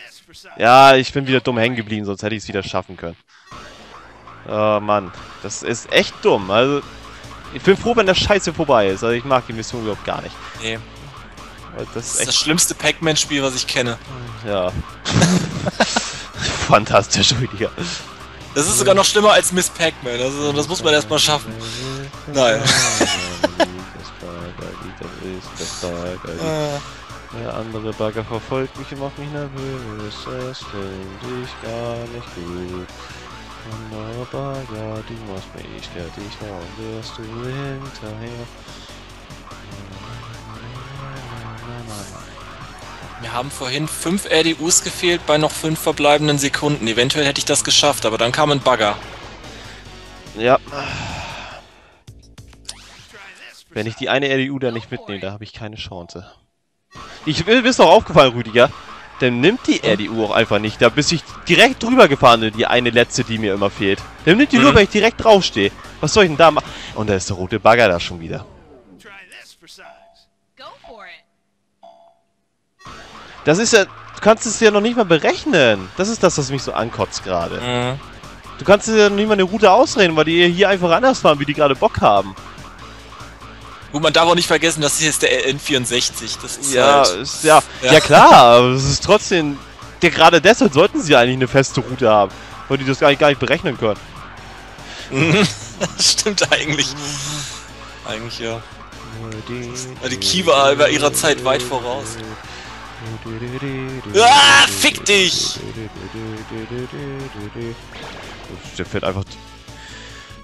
Speaker 2: Ja, ich bin wieder dumm hängen geblieben, sonst hätte ich es wieder schaffen können. Oh Mann, das ist echt dumm. Also, ich bin froh, wenn der Scheiße vorbei ist. Also ich mag die Mission überhaupt gar nicht.
Speaker 1: Nee. Das ist, das, ist das schlimmste Pac-Man-Spiel, was ich kenne.
Speaker 2: Ja. Fantastisch, Rüdiger.
Speaker 1: Das ist sogar noch schlimmer als Miss Pac-Man. Also, das muss man erstmal schaffen. Nein.
Speaker 2: Der andere Bagger verfolgt mich und macht mich nervös. Das finde ich gar nicht gut. Anderer Bagger, du machst mich fertig, warum wirst du hinterher?
Speaker 1: Wir haben vorhin 5 RDUs gefehlt bei noch 5 verbleibenden Sekunden. Eventuell hätte ich das geschafft, aber dann kam ein Bagger.
Speaker 2: Ja. Wenn ich die eine RDU da nicht mitnehme, da habe ich keine Chance. Ich will, ist doch aufgefallen, Rüdiger. Dann nimmt die RDU auch einfach nicht, da bis ich direkt drüber gefahren bin, die eine letzte, die mir immer fehlt. Dann nimmt die mhm. nur, wenn ich direkt draufstehe. Was soll ich denn da machen? Und da ist der rote Bagger da schon wieder. Das ist ja, du kannst es ja noch nicht mal berechnen. Das ist das, was mich so ankotzt gerade. Mhm. Du kannst ja noch nicht mal eine Route ausreden, weil die hier einfach anders fahren, wie die gerade Bock haben.
Speaker 1: Gut, man darf auch nicht vergessen, das ist der N64. Das ist
Speaker 2: ja,
Speaker 1: halt,
Speaker 2: ist, ja, ja, ja. klar, aber es ist trotzdem. Ja, gerade deshalb sollten sie eigentlich eine feste Route haben, weil die das gar nicht, gar nicht berechnen können.
Speaker 1: Stimmt eigentlich. Eigentlich ja. Die Key war ihrer Zeit weit voraus. Ah, fick dich!
Speaker 2: Der fährt einfach...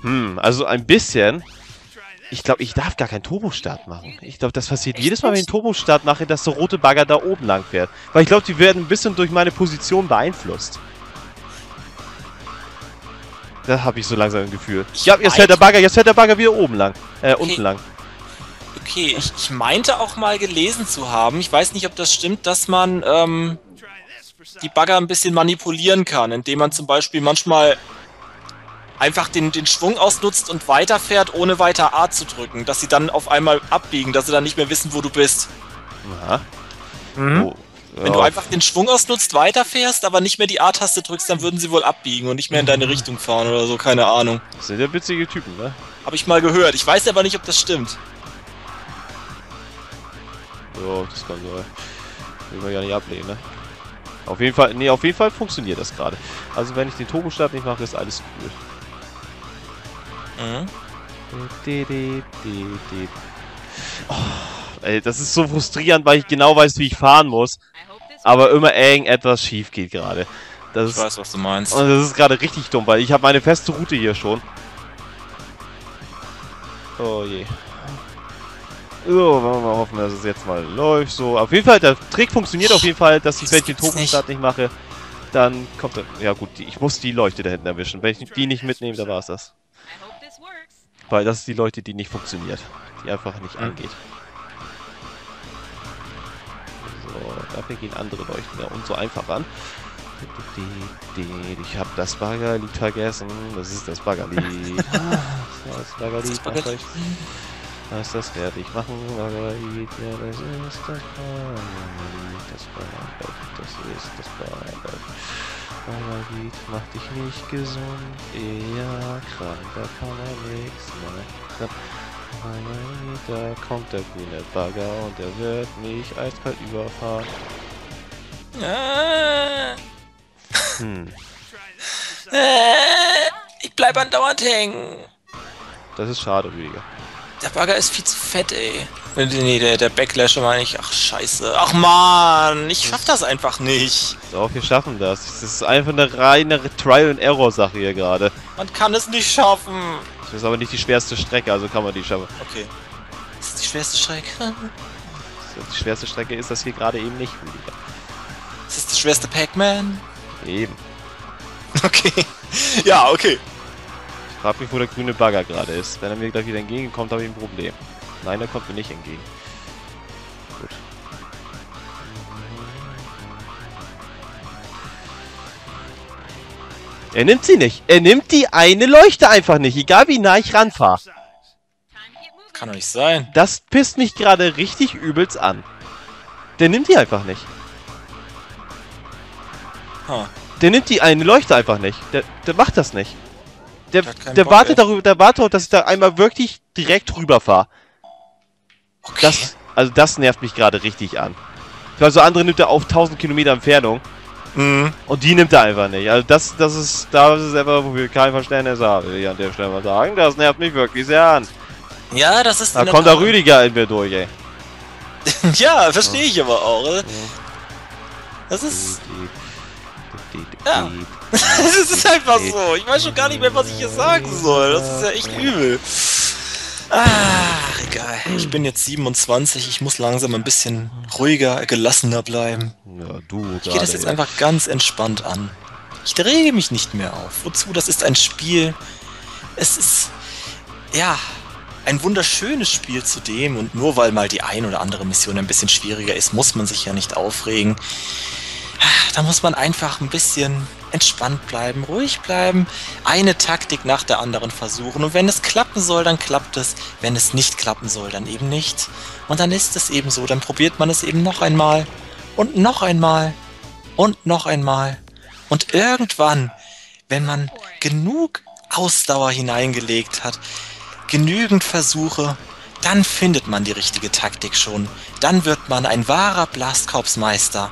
Speaker 2: Hm, also ein bisschen Ich glaube, ich darf gar keinen Turbostart machen. Ich glaube, das passiert jedes Mal, wenn ich einen Turbostart mache, dass der rote Bagger da oben lang fährt. Weil ich glaube, die werden ein bisschen durch meine Position beeinflusst. Da habe ich so langsam ein Gefühl. Ja, jetzt fährt der Bagger, jetzt fährt der Bagger wieder oben lang. Äh, okay. unten lang.
Speaker 1: Okay, ich, ich meinte auch mal gelesen zu haben, ich weiß nicht, ob das stimmt, dass man ähm, die Bagger ein bisschen manipulieren kann, indem man zum Beispiel manchmal einfach den, den Schwung ausnutzt und weiterfährt, ohne weiter A zu drücken, dass sie dann auf einmal abbiegen, dass sie dann nicht mehr wissen, wo du bist.
Speaker 2: Ja.
Speaker 1: Mhm. Oh. Wenn du einfach den Schwung ausnutzt, weiterfährst, aber nicht mehr die A-Taste drückst, dann würden sie wohl abbiegen und nicht mehr in deine Richtung fahren oder so, keine Ahnung.
Speaker 2: Das sind ja witzige Typen, ne?
Speaker 1: Hab ich mal gehört. Ich weiß aber nicht, ob das stimmt.
Speaker 2: So, das kann so. Will man ja nicht ablehnen, ne? Auf jeden Fall, nee, auf jeden Fall funktioniert das gerade. Also wenn ich den Turbostart nicht mache, ist alles cool. Mhm. Oh, ey, das ist so frustrierend, weil ich genau weiß, wie ich fahren muss. Aber immer irgendetwas schief geht gerade.
Speaker 1: ich weiß, was du meinst.
Speaker 2: Und das ist gerade richtig dumm, weil ich habe meine feste Route hier schon. Oh je. So, wollen wir mal hoffen, dass es jetzt mal läuft. So, auf jeden Fall, der Trick funktioniert auf jeden Fall, dass ich, wenn ich den Tokenstart nicht mache, dann kommt er. Ja gut, ich muss die Leuchte da hinten erwischen. Wenn ich die nicht mitnehme, dann war es das. Weil das ist die Leuchte, die nicht funktioniert. Die einfach nicht angeht. So, dafür gehen andere Leuchten ja und so einfach an. Ich habe das Baggerlied vergessen. Das ist das Baggerlied. das Baggerlied. Das Baggerlied. Lass das fertig machen, Margarit, ja, das ist das Margarit, das Margarit, das ist das Margarit. Margarit, mach dich nicht gesund, eher krank, da kann man nichts machen. Margarit, da kommt der grüne Bagger und er wird mich eiskalt überfahren.
Speaker 1: Hm. Äh, ich bleib andauernd hängen.
Speaker 2: Das ist schade, Rüdiger.
Speaker 1: Der Bagger ist viel zu fett, ey. Nee, der, der Backlasher meine ich. Ach, scheiße. Ach, man. Ich schaff das einfach nicht.
Speaker 2: Doch, wir schaffen das. Das ist einfach eine reine Trial-and-Error-Sache hier gerade.
Speaker 1: Man kann es nicht schaffen.
Speaker 2: Das ist aber nicht die schwerste Strecke, also kann man die schaffen.
Speaker 1: Okay. Das ist die schwerste Strecke.
Speaker 2: Die schwerste Strecke ist das hier gerade eben nicht, Rüdiger.
Speaker 1: Das ist das schwerste Pac-Man?
Speaker 2: Eben.
Speaker 1: Okay. Ja, okay.
Speaker 2: Frag mich, wo der grüne Bagger gerade ist. Wenn er mir gleich wieder entgegenkommt, habe ich ein Problem. Nein, er kommt mir nicht entgegen. Gut. Er nimmt sie nicht. Er nimmt die eine Leuchte einfach nicht, egal wie nah ich ranfahre.
Speaker 1: Kann doch nicht sein.
Speaker 2: Das pisst mich gerade richtig übelst an. Der nimmt die einfach nicht. Huh. Der nimmt die eine Leuchte einfach nicht. Der, der macht das nicht. Der, der Bock, wartet ey. darüber, der wartet, dass ich da einmal wirklich direkt rüber fahre. Okay. Das, also das nervt mich gerade richtig an. Weil so andere nimmt er auf 1000 Kilometer Entfernung. Mhm. Und die nimmt er einfach nicht. Also das, das ist, da ist es einfach, wo wir kein Verständnis haben, will ich an der Stelle mal sagen. Das nervt mich wirklich sehr an.
Speaker 1: Ja, das ist.
Speaker 2: Da kommt der Rüdiger in mir durch, ey.
Speaker 1: ja, verstehe ich aber auch. Das ist. Ja. Es ist einfach so. Ich weiß schon gar nicht mehr, was ich hier sagen soll. Das ist ja echt übel. Ach, egal. Ich bin jetzt 27. Ich muss langsam ein bisschen ruhiger, gelassener bleiben.
Speaker 2: Ja, du.
Speaker 1: Ich gehe das jetzt ja. einfach ganz entspannt an. Ich drehe mich nicht mehr auf. Wozu? Das ist ein Spiel. Es ist. Ja. Ein wunderschönes Spiel zudem und nur weil mal die ein oder andere Mission ein bisschen schwieriger ist, muss man sich ja nicht aufregen. Da muss man einfach ein bisschen entspannt bleiben, ruhig bleiben, eine Taktik nach der anderen versuchen. Und wenn es klappen soll, dann klappt es. Wenn es nicht klappen soll, dann eben nicht. Und dann ist es eben so. Dann probiert man es eben noch einmal und noch einmal und noch einmal. Und irgendwann, wenn man genug Ausdauer hineingelegt hat, genügend Versuche, dann findet man die richtige Taktik schon. Dann wird man ein wahrer Blastkorpsmeister.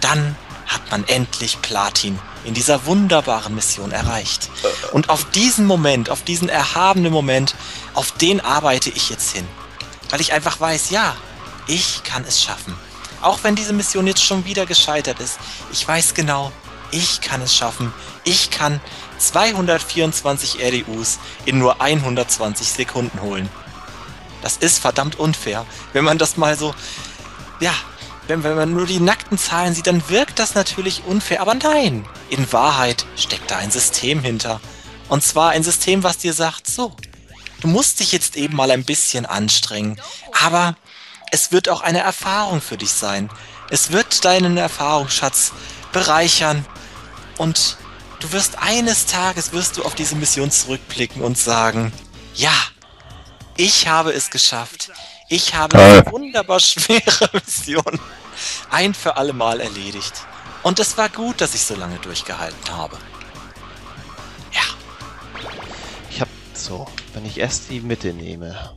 Speaker 1: Dann hat man endlich Platin in dieser wunderbaren Mission erreicht. Und auf diesen Moment, auf diesen erhabenen Moment, auf den arbeite ich jetzt hin. Weil ich einfach weiß, ja, ich kann es schaffen. Auch wenn diese Mission jetzt schon wieder gescheitert ist, ich weiß genau, ich kann es schaffen. Ich kann 224 RDUs in nur 120 Sekunden holen. Das ist verdammt unfair. Wenn man das mal so, ja, wenn, wenn man nur die nackten Zahlen sieht, dann wirkt das natürlich unfair. Aber nein, in Wahrheit steckt da ein System hinter. Und zwar ein System, was dir sagt, so, du musst dich jetzt eben mal ein bisschen anstrengen. Aber es wird auch eine Erfahrung für dich sein. Es wird deinen Erfahrungsschatz bereichern. Und du wirst eines Tages wirst du auf diese Mission zurückblicken und sagen, ja, ich habe es geschafft. Ich habe eine wunderbar schwere Mission ein für alle Mal erledigt. Und es war gut, dass ich so lange durchgehalten habe. Ja.
Speaker 2: Ich hab so, wenn ich erst die Mitte nehme.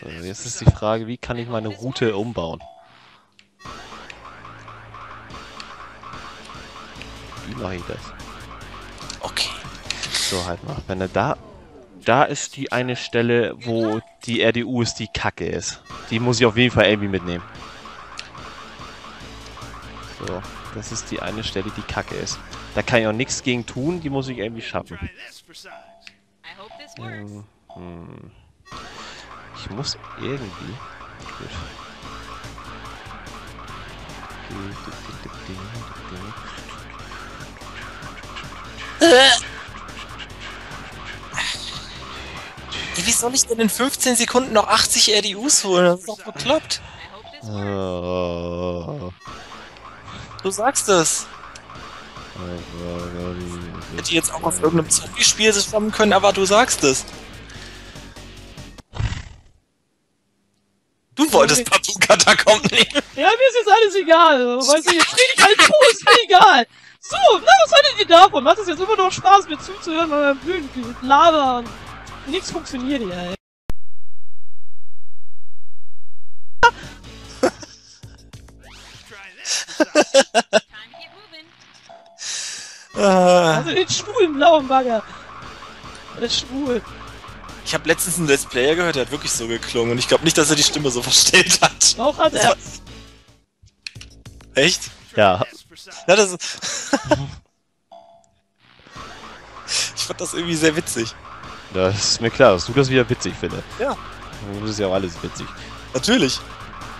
Speaker 2: So, jetzt ist die Frage, wie kann ich meine Route umbauen? Wie mache ich das?
Speaker 1: Okay.
Speaker 2: So, halt mal. Wenn er da da ist die eine Stelle, wo die RDU ist, die kacke ist. Die muss ich auf jeden Fall irgendwie mitnehmen. So, das ist die eine Stelle, die kacke ist. Da kann ich auch nichts gegen tun, die muss ich irgendwie schaffen. Hm, hm. Ich muss irgendwie... Gut.
Speaker 1: Wie soll ich denn in 15 Sekunden noch 80 RDUs holen? Das ist doch bekloppt. Oh. Du sagst es. Hätte jetzt auch auf irgendeinem Zombie-Spiel stammen können, aber du sagst es. Du wolltest Papu-Katakomben nehmen.
Speaker 4: Ja, mir ist jetzt alles egal. Weißt du, jetzt rede ich halt zu, ist mir egal. So, na, was haltet ihr davon? Macht es jetzt immer noch Spaß, mir zuzuhören meinem blöden Lava Nichts funktioniert hier, ey. Also den schwulen blauen Bagger. Der ist schwul.
Speaker 1: Ich habe letztens einen Let's Player gehört, der hat wirklich so geklungen und ich glaube nicht, dass er die Stimme so versteht hat.
Speaker 4: Auch hat er.
Speaker 1: Echt?
Speaker 2: Ja.
Speaker 1: Ja, das ist ich fand das irgendwie sehr witzig.
Speaker 2: Das ist mir klar, dass du das wieder witzig findest.
Speaker 1: Ja.
Speaker 2: Das ist ja auch alles witzig.
Speaker 1: Natürlich.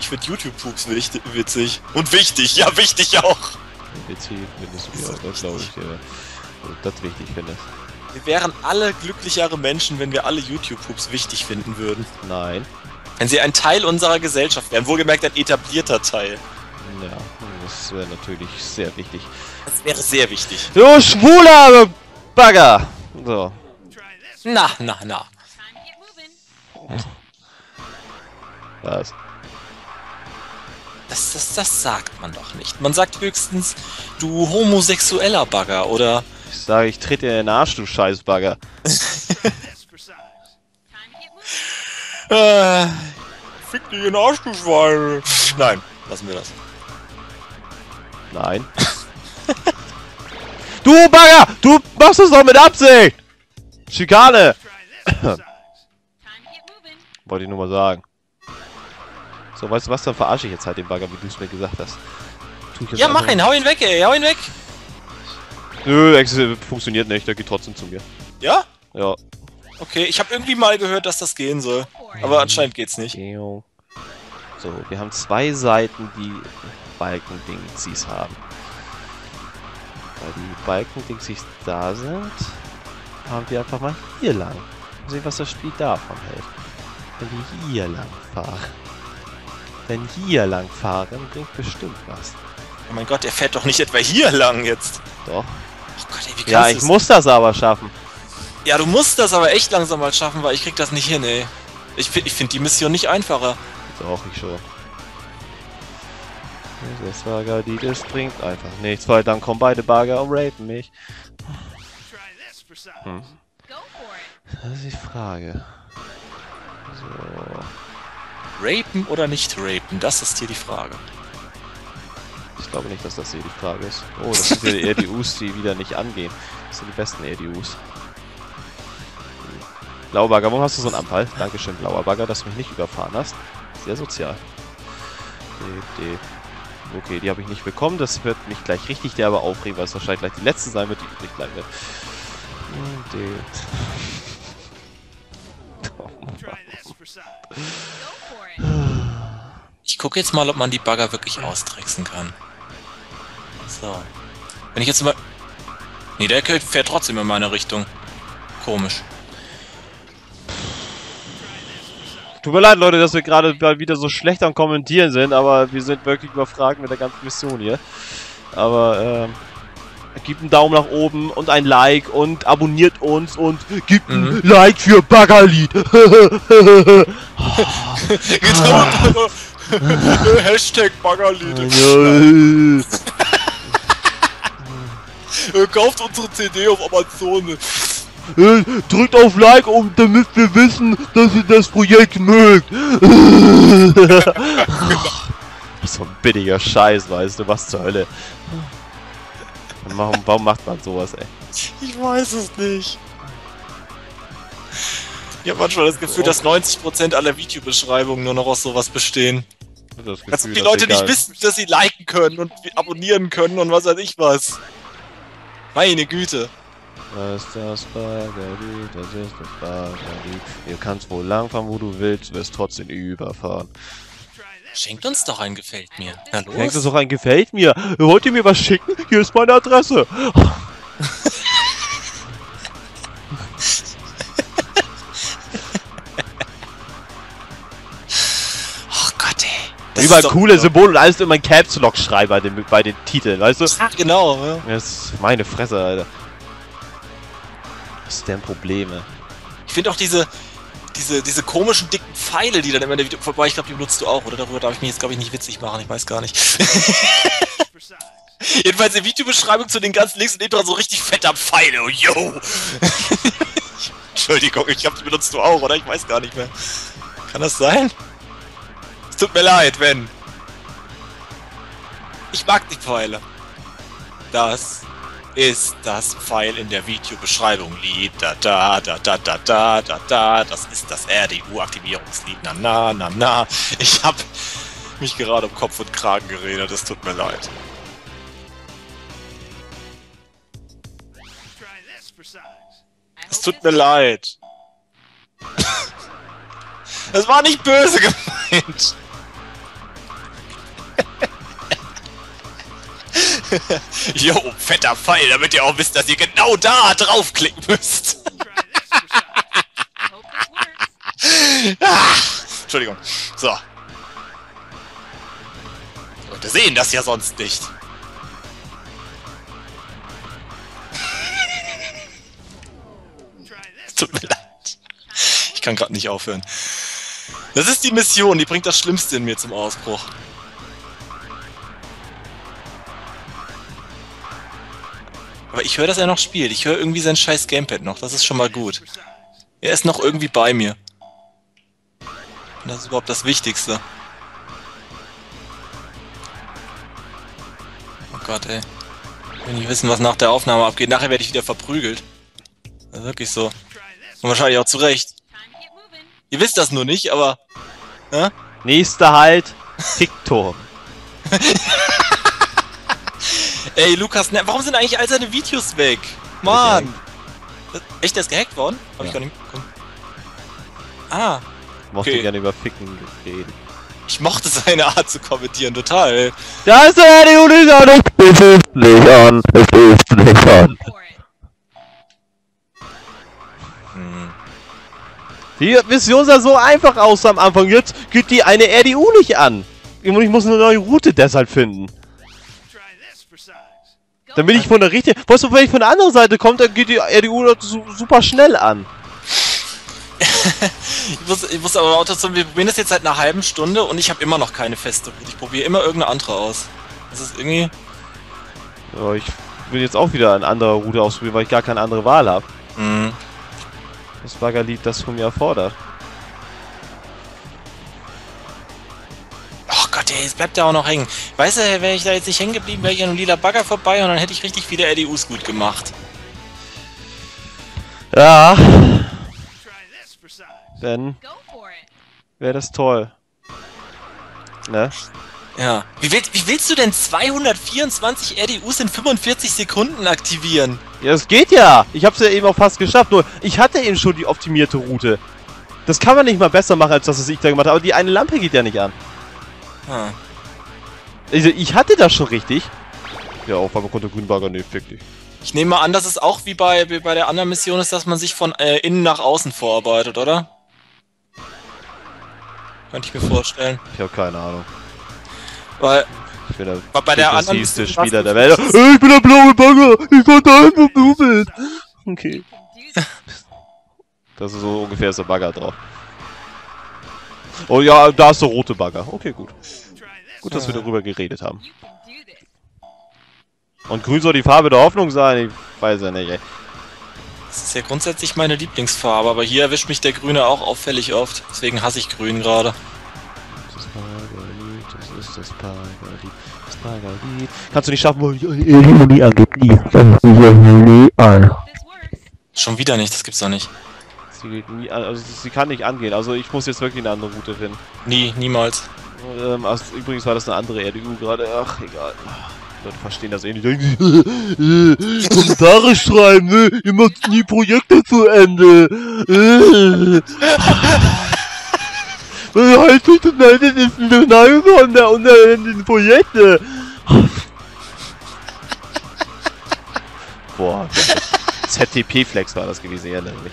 Speaker 1: Ich finde YouTube-Puks witzig. Und wichtig, ja, wichtig auch.
Speaker 2: Witzig findest du das glaube ich, ja. Das wichtig findest.
Speaker 1: Wir wären alle glücklichere Menschen, wenn wir alle YouTube-Pups wichtig finden würden.
Speaker 2: Nein.
Speaker 1: Wenn sie ein Teil unserer Gesellschaft wären, wohlgemerkt ein etablierter Teil.
Speaker 2: Ja, das wäre natürlich sehr wichtig.
Speaker 1: Das wäre sehr wichtig.
Speaker 2: Du schwuler Bagger! So.
Speaker 1: Na, na, na.
Speaker 2: Was?
Speaker 1: Das, das, das sagt man doch nicht. Man sagt höchstens, du homosexueller Bagger, oder?
Speaker 2: Ich sage, ich trete dir in den Arsch, du Scheißbagger.
Speaker 1: äh, fick dich in den Arsch, du Schwein. Nein, lassen wir das.
Speaker 2: Nein. du Bagger! Du machst es doch mit Absicht! Schikane! Wollte ich nur mal sagen. So, weißt du was, dann verarsche ich jetzt halt den Bagger, wie du es mir gesagt hast.
Speaker 1: Ja, mach ihn, hau ihn weg, ey, hau ihn weg!
Speaker 2: Nö, das funktioniert nicht, der geht trotzdem zu mir.
Speaker 1: Ja?
Speaker 2: Ja.
Speaker 1: Okay, ich habe irgendwie mal gehört, dass das gehen soll. Aber anscheinend geht's nicht.
Speaker 2: So, wir haben zwei Seiten, die Balkendingsies haben. Weil die Balkendingsies da sind, fahren wir einfach mal hier lang. Mal sehen, was das Spiel davon hält. Wenn wir hier lang fahren. Wenn hier lang fahren, bringt bestimmt was.
Speaker 1: Oh mein Gott, er fährt doch nicht etwa hier lang jetzt.
Speaker 2: Doch.
Speaker 1: Oh Gott, ey, wie
Speaker 2: ja, ich muss das aber schaffen.
Speaker 1: Ja, du musst das aber echt langsam mal schaffen, weil ich krieg das nicht hin, ey. Ich, ich finde die Mission nicht einfacher.
Speaker 2: Doch, ich schon. Das Bagger, die das bringt einfach nichts, weil dann kommen beide Bagger und rapen mich. Hm. Das ist die Frage. So.
Speaker 1: Rapen oder nicht rapen? Das ist hier die Frage.
Speaker 2: Ich glaube nicht, dass das hier die Frage ist. Oh, das sind die RDUs, die wieder nicht angehen. Das sind die besten RDUs. Blauer Bagger, warum hast du so einen Anfall? Dankeschön, Blauer Bagger, dass du mich nicht überfahren hast. Sehr sozial. Okay, die habe ich nicht bekommen. Das wird mich gleich richtig derbe aufregen, weil es wahrscheinlich gleich die letzte sein wird, die übrig bleiben wird. Dude. oh,
Speaker 1: Ich gucke jetzt mal, ob man die Bagger wirklich austricksen kann. So. Wenn ich jetzt mal... Nee, der fährt trotzdem in meine Richtung. Komisch.
Speaker 2: Tut mir leid, Leute, dass wir gerade wieder so schlecht am Kommentieren sind, aber wir sind wirklich überfragt mit der ganzen Mission hier. Aber, ähm, gebt einen Daumen nach oben und ein Like und abonniert uns und gibt mhm. ein Like für Baggerlied.
Speaker 1: Hashtag Baggerlied. Kauft unsere CD auf Amazon.
Speaker 2: Drückt auf Like, um, damit wir wissen, dass ihr das Projekt mögt. so ein billiger Scheiß, weißt du, was zur Hölle. Warum, warum macht man sowas, ey?
Speaker 1: Ich weiß es nicht. Ich habe manchmal das Gefühl, dass 90% aller Videobeschreibungen nur noch aus sowas bestehen. Das Gefühl, ob die Leute nicht wissen, dass sie liken können und abonnieren können und was weiß ich was. Meine Güte.
Speaker 2: Das ist das Spaghetti, das ist das Spaghetti. Ihr kannst wohl langfahren, wo du willst, wirst trotzdem überfahren.
Speaker 1: Schenkt uns doch ein Gefällt mir.
Speaker 2: Na los. Schenkt uns doch ein Gefällt mir. Wollt ihr mir was schicken? Hier ist meine Adresse. Überall coole so. Symbole und alles immer in Caps Lock schreiben bei den, bei den Titeln, weißt du?
Speaker 1: Ach, genau. Ja.
Speaker 2: Das ist meine Fresse, Alter. Was ist denn Probleme?
Speaker 1: Ich finde auch diese, diese, diese komischen dicken Pfeile, die dann immer in der Video vorbei, ich glaube, die benutzt du auch, oder? Darüber darf ich mich jetzt, glaube ich, nicht witzig machen, ich weiß gar nicht. Jedenfalls in Videobeschreibung zu den ganzen Links und Intro so richtig fetter Pfeile, oh, yo! Entschuldigung, ich glaube, die benutzt du auch, oder? Ich weiß gar nicht mehr. Kann das sein? Es tut mir leid, wenn. Ich mag die Pfeile. Das ist das Pfeil in der Videobeschreibung. Lied, da da da da da da da da. Das ist das RDU-Aktivierungslied. Na na na na. Ich hab mich gerade um Kopf und Kragen geredet. Es tut mir leid. Es tut mir leid. Das war nicht böse gemeint. Jo, fetter Pfeil, damit ihr auch wisst, dass ihr genau da draufklicken müsst. ah, Entschuldigung. So. Leute sehen das ja sonst nicht. Tut mir leid. Ich kann gerade nicht aufhören. Das ist die Mission, die bringt das Schlimmste in mir zum Ausbruch. Aber ich höre, dass er noch spielt. Ich höre irgendwie sein scheiß Gamepad noch. Das ist schon mal gut. Er ist noch irgendwie bei mir. Und das ist überhaupt das Wichtigste. Oh Gott, ey. Ich will nicht wissen, was nach der Aufnahme abgeht. Nachher werde ich wieder verprügelt. Das ist wirklich so. Und wahrscheinlich auch zu Recht. Ihr wisst das nur nicht, aber... Ja?
Speaker 2: Nächster Halt, TikTok.
Speaker 1: Ey, Lukas, ne, warum sind eigentlich all seine Videos weg? Mann! Echt, der ist gehackt worden? Hab ja. ich gar nicht mitbekommen. Ah.
Speaker 2: Ich mochte okay. gerne über Ficken reden.
Speaker 1: Ich mochte seine Art zu kommentieren, total.
Speaker 2: Da ist der die Unisano! Es ist nicht an, es ist nicht an. Hm. Die Mission sah so einfach aus am Anfang. Jetzt geht die eine RDU nicht an. Ich muss eine neue Route deshalb finden. Dann bin ich von der richtigen. Weißt du, wenn ich von der anderen Seite komme, dann geht die RDU super schnell an.
Speaker 1: ich, muss, ich muss aber auch dazu, wir probieren das jetzt seit einer halben Stunde und ich habe immer noch keine feste Route. Ich probiere immer irgendeine andere aus. Das ist irgendwie.
Speaker 2: Ja, ich will jetzt auch wieder eine andere Route ausprobieren, weil ich gar keine andere Wahl habe. Mhm. Das Baggerlied das von mir erfordert.
Speaker 1: Gott, ey, jetzt bleibt der auch noch hängen. Weißt du, wäre ich da jetzt nicht hängen geblieben, wäre ich an einem lila Bagger vorbei und dann hätte ich richtig viele RDUs gut gemacht.
Speaker 2: Ja. Ben. Wäre das toll. Ne?
Speaker 1: Ja. Wie willst, wie willst du denn 224 RDUs in 45 Sekunden aktivieren?
Speaker 2: Ja, das geht ja. Ich hab's ja eben auch fast geschafft. Nur, ich hatte eben schon die optimierte Route. Das kann man nicht mal besser machen, als das, was ich da gemacht habe. Aber die eine Lampe geht ja nicht an. Ah. Also, ich hatte das schon richtig. Ja, auf einmal konnte Grünbagger, nee, fick dich.
Speaker 1: Ich nehme mal an, dass es auch wie bei, wie bei der anderen Mission ist, dass man sich von äh, innen nach außen vorarbeitet, oder? Könnte ich mir vorstellen.
Speaker 2: Ich habe keine Ahnung.
Speaker 1: Weil.
Speaker 2: Ich bin der
Speaker 1: bei der anderen
Speaker 2: Spieler der Welt. Ich bin der blaue Bagger! Ich war da einfach Blumen! Okay. das ist so ungefähr der Bagger drauf. Oh ja, da ist der rote Bagger. Okay, gut. Gut, dass wir darüber geredet haben. Und grün soll die Farbe der Hoffnung sein? Ich weiß ja nicht, ey.
Speaker 1: Das ist ja grundsätzlich meine Lieblingsfarbe, aber hier erwischt mich der Grüne auch auffällig oft. Deswegen hasse ich Grün gerade. Das ist Paragalit,
Speaker 2: das ist das Paragalit, das Paragalit. Kannst du nicht schaffen.
Speaker 1: Schon wieder nicht, das gibt's doch nicht.
Speaker 2: Sie also sie kann nicht angehen, also ich muss jetzt wirklich eine andere Route finden.
Speaker 1: Nie, niemals.
Speaker 2: Ähm, also, übrigens war das eine andere RDU gerade, ach egal. Leute verstehen das eh nicht. Äh, Kommentare schreiben, ne? Ihr macht nie Projekte zu Ende. Äh. Was heißt das denn? Das ist ein Name von der unter den Projekte. Boah, ZTP-Flex war das gewesen, ja, nämlich.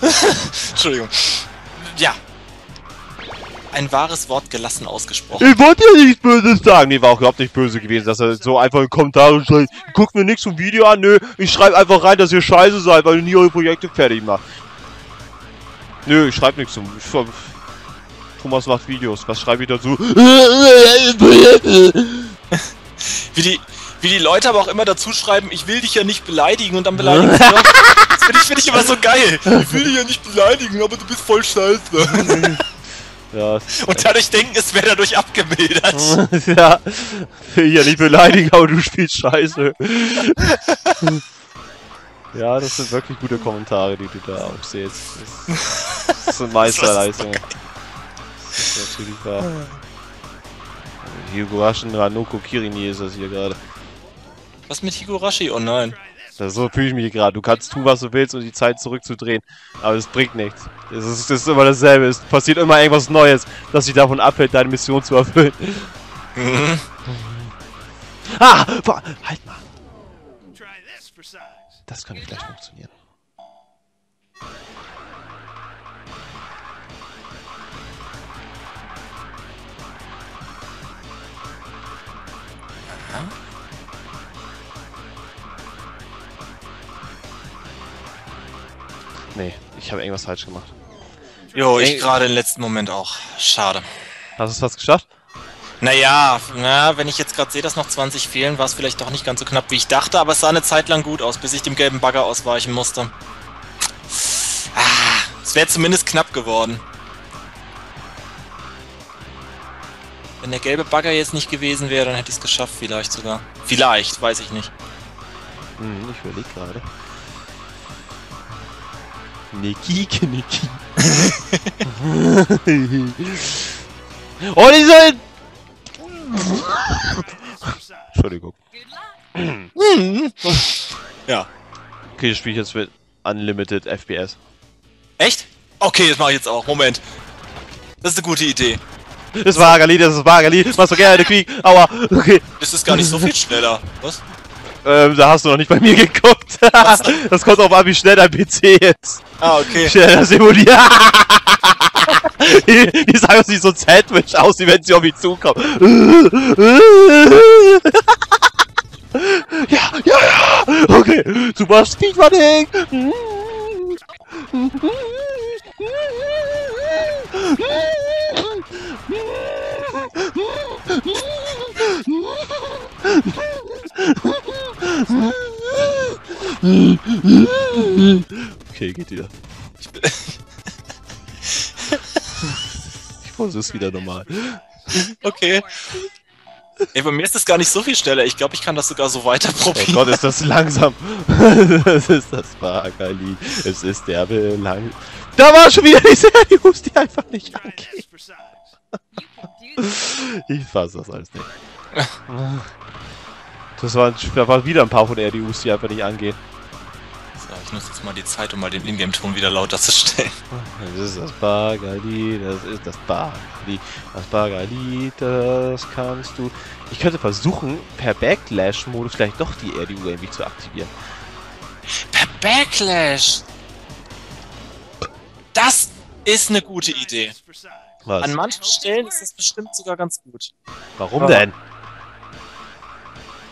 Speaker 1: Entschuldigung. Ja, ein wahres Wort gelassen ausgesprochen.
Speaker 2: Ich wollte ja nichts Böses sagen. Nee, war auch überhaupt nicht böse gewesen, dass er so einfach in Kommentare schreibt, guckt mir nichts zum Video an, nö, ich schreibe einfach rein, dass ihr scheiße seid, weil ihr nie eure Projekte fertig macht. Nö, ich schreibe nichts zum... Thomas macht Videos, was schreibe ich dazu?
Speaker 1: wie die... Wie die Leute aber auch immer dazu schreiben, ich will dich ja nicht beleidigen und dann beleidigen sie doch. Das finde ich, find ich immer so geil. Ich will dich ja nicht beleidigen, aber du bist voll scheiße. Ja, und dadurch denken, es wäre dadurch abgemildert.
Speaker 2: ja, will ich ja nicht beleidigen, aber du spielst scheiße. ja, das sind wirklich gute Kommentare, die du da aufsehst. Das, das sind Meisterleistungen. Das ist natürlich wahr. Higurashi Ranoko Kirini ist das hier gerade.
Speaker 1: Was mit Higurashi? Oh nein.
Speaker 2: Das so fühle ich mich gerade. Du kannst tun, was du willst, um die Zeit zurückzudrehen. Aber es bringt nichts. Es ist, es ist immer dasselbe. Es passiert immer irgendwas Neues, das dich davon abhält, deine Mission zu erfüllen. Mhm. ah! Halt mal! Das könnte vielleicht funktionieren. Nee, ich habe irgendwas falsch gemacht.
Speaker 1: Jo, ich gerade im letzten Moment auch. Schade.
Speaker 2: Hast du es fast geschafft?
Speaker 1: Naja, na, wenn ich jetzt gerade sehe, dass noch 20 fehlen, war es vielleicht doch nicht ganz so knapp, wie ich dachte, aber es sah eine Zeit lang gut aus, bis ich dem gelben Bagger ausweichen musste. Ah, es wäre zumindest knapp geworden. Wenn der gelbe Bagger jetzt nicht gewesen wäre, dann hätte ich es geschafft, vielleicht sogar. Vielleicht, weiß ich nicht.
Speaker 2: Hm, ich überlege gerade. Niki, Niki. oh, die sollen... Entschuldigung.
Speaker 1: ja.
Speaker 2: Okay, das spiele ich jetzt mit Unlimited FPS.
Speaker 1: Echt? Okay, das mache ich jetzt auch. Moment. Das ist eine gute Idee.
Speaker 2: Das war Agali, das ist Agali. Machst du gerne, Krieg. Aua. Okay.
Speaker 1: Das ist gar nicht so viel schneller. Was?
Speaker 2: Ähm, da hast du noch nicht bei mir geguckt. das kommt auf an, wie schnell dein PC ist.
Speaker 1: Ah, okay.
Speaker 2: Schnell das simuliert. die, die sagen sich so Sandwich aus, wie wenn sie auf mich zukommen. ja, ja, ja. Okay. Super Speedrunning. Okay, geht wieder. Ich versuche es wieder normal.
Speaker 1: Okay. Ey, bei mir ist das gar nicht so viel schneller. Ich glaube, ich kann das sogar so weiter probieren.
Speaker 2: Oh Gott, ist das langsam. das ist das Baggerli. Es ist der Belang. Da war schon wieder die Serius, die einfach nicht angehen. ich fasse das alles nicht. Das waren, da waren wieder ein paar von RDUs, die einfach nicht angehen.
Speaker 1: Ich nutze jetzt mal die Zeit, um mal den Ingame-Ton wieder lauter zu stellen.
Speaker 2: Das ist das Bagali, das ist das Bagali. Das Bagali, das kannst du. Ich könnte versuchen, per Backlash-Modus vielleicht doch die RDU irgendwie zu aktivieren.
Speaker 1: Per Backlash! Das ist eine gute Idee. Was? An manchen Stellen ist das bestimmt sogar ganz gut.
Speaker 2: Warum Aber denn?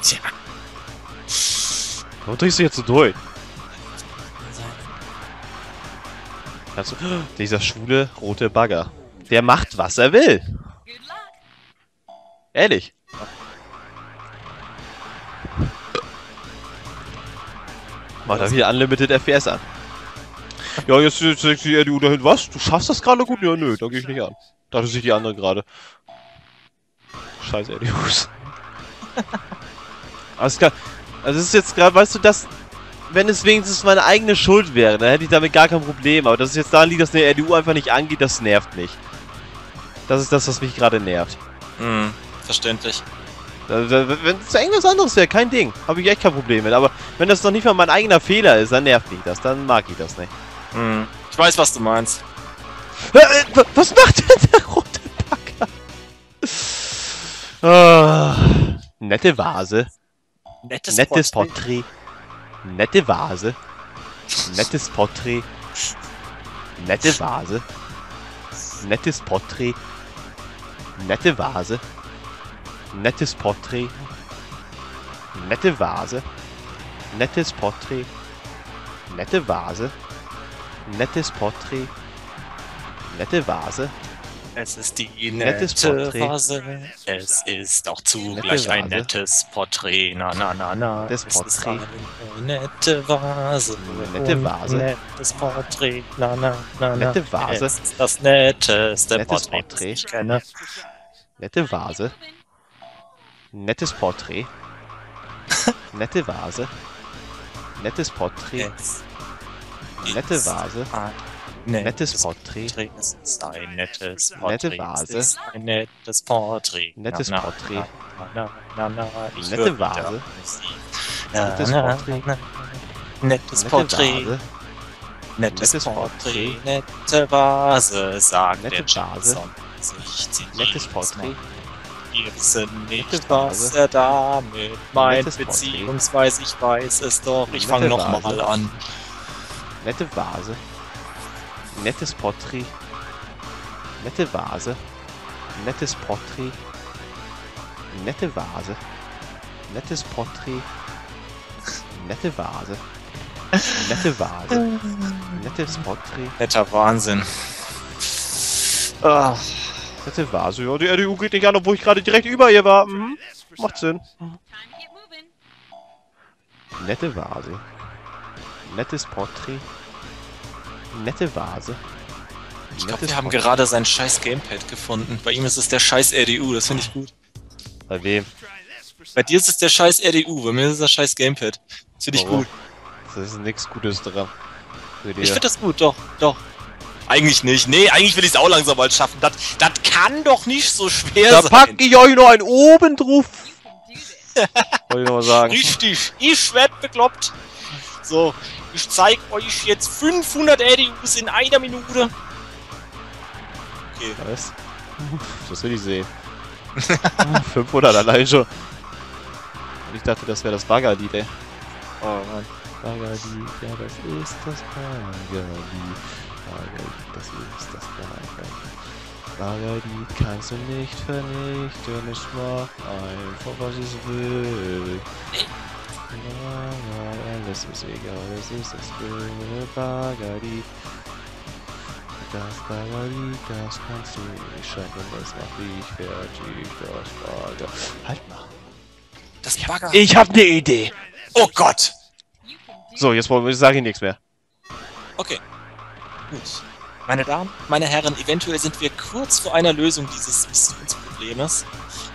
Speaker 2: Tja. Warum drehst du jetzt so durch? Also, dieser schwule rote Bagger. Der macht, was er will. Ehrlich. Macht er wieder Unlimited FPS an. Ja, jetzt sagt die RDU dahin, was? Du schaffst das gerade gut? Ja, nö, da gehe ich nicht an. Dachte sich die andere gerade. Scheiß RDUs. Alles klar. Also es ist jetzt gerade, weißt du, das... Wenn es wenigstens meine eigene Schuld wäre, dann hätte ich damit gar kein Problem. Aber dass es jetzt daran liegt, dass eine RDU einfach nicht angeht, das nervt mich. Das ist das, was mich gerade nervt.
Speaker 1: Hm, verständlich.
Speaker 2: Wenn es irgendwas anderes wäre, kein Ding. Habe ich echt kein Problem mit. Aber wenn das noch nicht mal mein eigener Fehler ist, dann nervt mich das. Dann mag ich das nicht.
Speaker 1: Hm. Ich weiß, was du meinst.
Speaker 2: Äh, was macht denn der rote Backer? Ah, nette Vase. Nettes, Nettes Porträt. Porträt. Nette Vase. Nettes Porträt. Nette Vase. Nettes Porträt. Nette Vase. Nettes Porträt. Nette Vase. Nettes Porträt. Nette Vase. Nettes Porträt. Nette Vase.
Speaker 1: Es ist die nettes nette Vase. Es ist auch zugleich ein nettes Porträt. Na, na, na, na.
Speaker 2: Das Porträt.
Speaker 1: nette Vase.
Speaker 2: Nette Vase.
Speaker 1: Nettes Porträt. Na, na, na, na.
Speaker 2: Nette Vase.
Speaker 1: Es ist das netteste
Speaker 2: nettes
Speaker 1: Porträt,
Speaker 2: Porträt. ich kenne. Nette Vase. Nettes Porträt. Nette Vase. Nettes Porträt. Es Nette Vase. Nettes Porträt.
Speaker 1: Es ist ein nettes
Speaker 2: Porträt. Nette Vase. Ist
Speaker 1: ein nettes Porträt.
Speaker 2: Nettes
Speaker 1: na,
Speaker 2: Porträt.
Speaker 1: Na, na, na,
Speaker 2: Nette Vase.
Speaker 1: Nettes Porträt. Nettes Porträt. Nettes Porträt. Nette Vase, sagt
Speaker 2: Nette Vase. Nettes Porträt.
Speaker 1: Wir wissen nicht, was er damit meint, beziehungsweise ich weiß es doch. Ich fange nochmal an.
Speaker 2: Nette Vase. Nettes Porträt. Nette Vase. Nettes Porträt. Nette Vase. Nettes Porträt. Nette Vase. Nette Vase. Nettes Porträt.
Speaker 1: Netter Wahnsinn.
Speaker 2: Ah. Nette Vase. Ja, die RDU geht nicht an, obwohl ich gerade direkt über ihr war. Mhm. Macht Sinn. Nette Vase. Nettes Porträt. Nette Vase.
Speaker 1: Ich glaube, wir haben gerade sein scheiß Gamepad gefunden. Bei ihm ist es der scheiß RDU, das finde ich gut.
Speaker 2: Bei wem?
Speaker 1: Bei dir ist es der scheiß RDU, bei mir ist es das scheiß Gamepad. Das finde ich gut.
Speaker 2: Das ist nichts Gutes dran.
Speaker 1: Ich finde das gut, doch, doch. Eigentlich nicht. Nee, eigentlich will ich es auch langsam mal schaffen. Das, das kann doch nicht so schwer
Speaker 2: da
Speaker 1: sein.
Speaker 2: Da pack ich euch noch einen oben drauf. Wollte ich noch mal sagen.
Speaker 1: Richtig, ich werd bekloppt. So, ich zeig euch jetzt 500 ADUs in einer Minute.
Speaker 2: Okay. Was? Das will ich sehen. 500 allein schon. ich dachte, das wäre das Baggerlied, ey. Oh Mann. Baggerlied, ja, das ist das Baggerlied. Baggerlied, das ist das Baggerlied. Baggerlied kannst du nicht vernichten, ich mach einfach, was ich will. Alles ist egal, es ist das grüne Baggerlied. Das Baggerlied, das kannst du nicht schaffen, das mach ich fertig, das Bagger. Halt mal.
Speaker 1: Das Bagger.
Speaker 2: Ich hab ne Idee.
Speaker 1: Oh Gott.
Speaker 2: So, jetzt sage ich nichts mehr.
Speaker 1: Okay. Gut. Meine Damen, meine Herren, eventuell sind wir kurz vor einer Lösung dieses Missionsproblemes.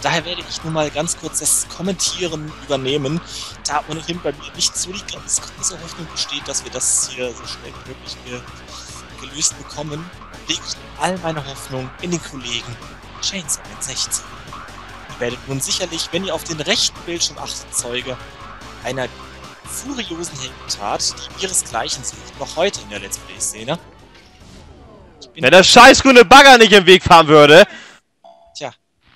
Speaker 1: Daher werde ich nun mal ganz kurz das Kommentieren übernehmen, da ohnehin bei mir nicht so die ganz große Hoffnung besteht, dass wir das hier so schnell wie möglich ge gelöst bekommen, lege ich all meine Hoffnung in den Kollegen Chainsaw 16. Ihr werdet nun sicherlich, wenn ihr auf den rechten Bildschirm achtet, Zeuge einer furiosen Heldentat, die ihresgleichen sucht, noch heute in der Let's Play-Szene.
Speaker 2: Wenn der scheiß grüne Bagger nicht im Weg fahren würde.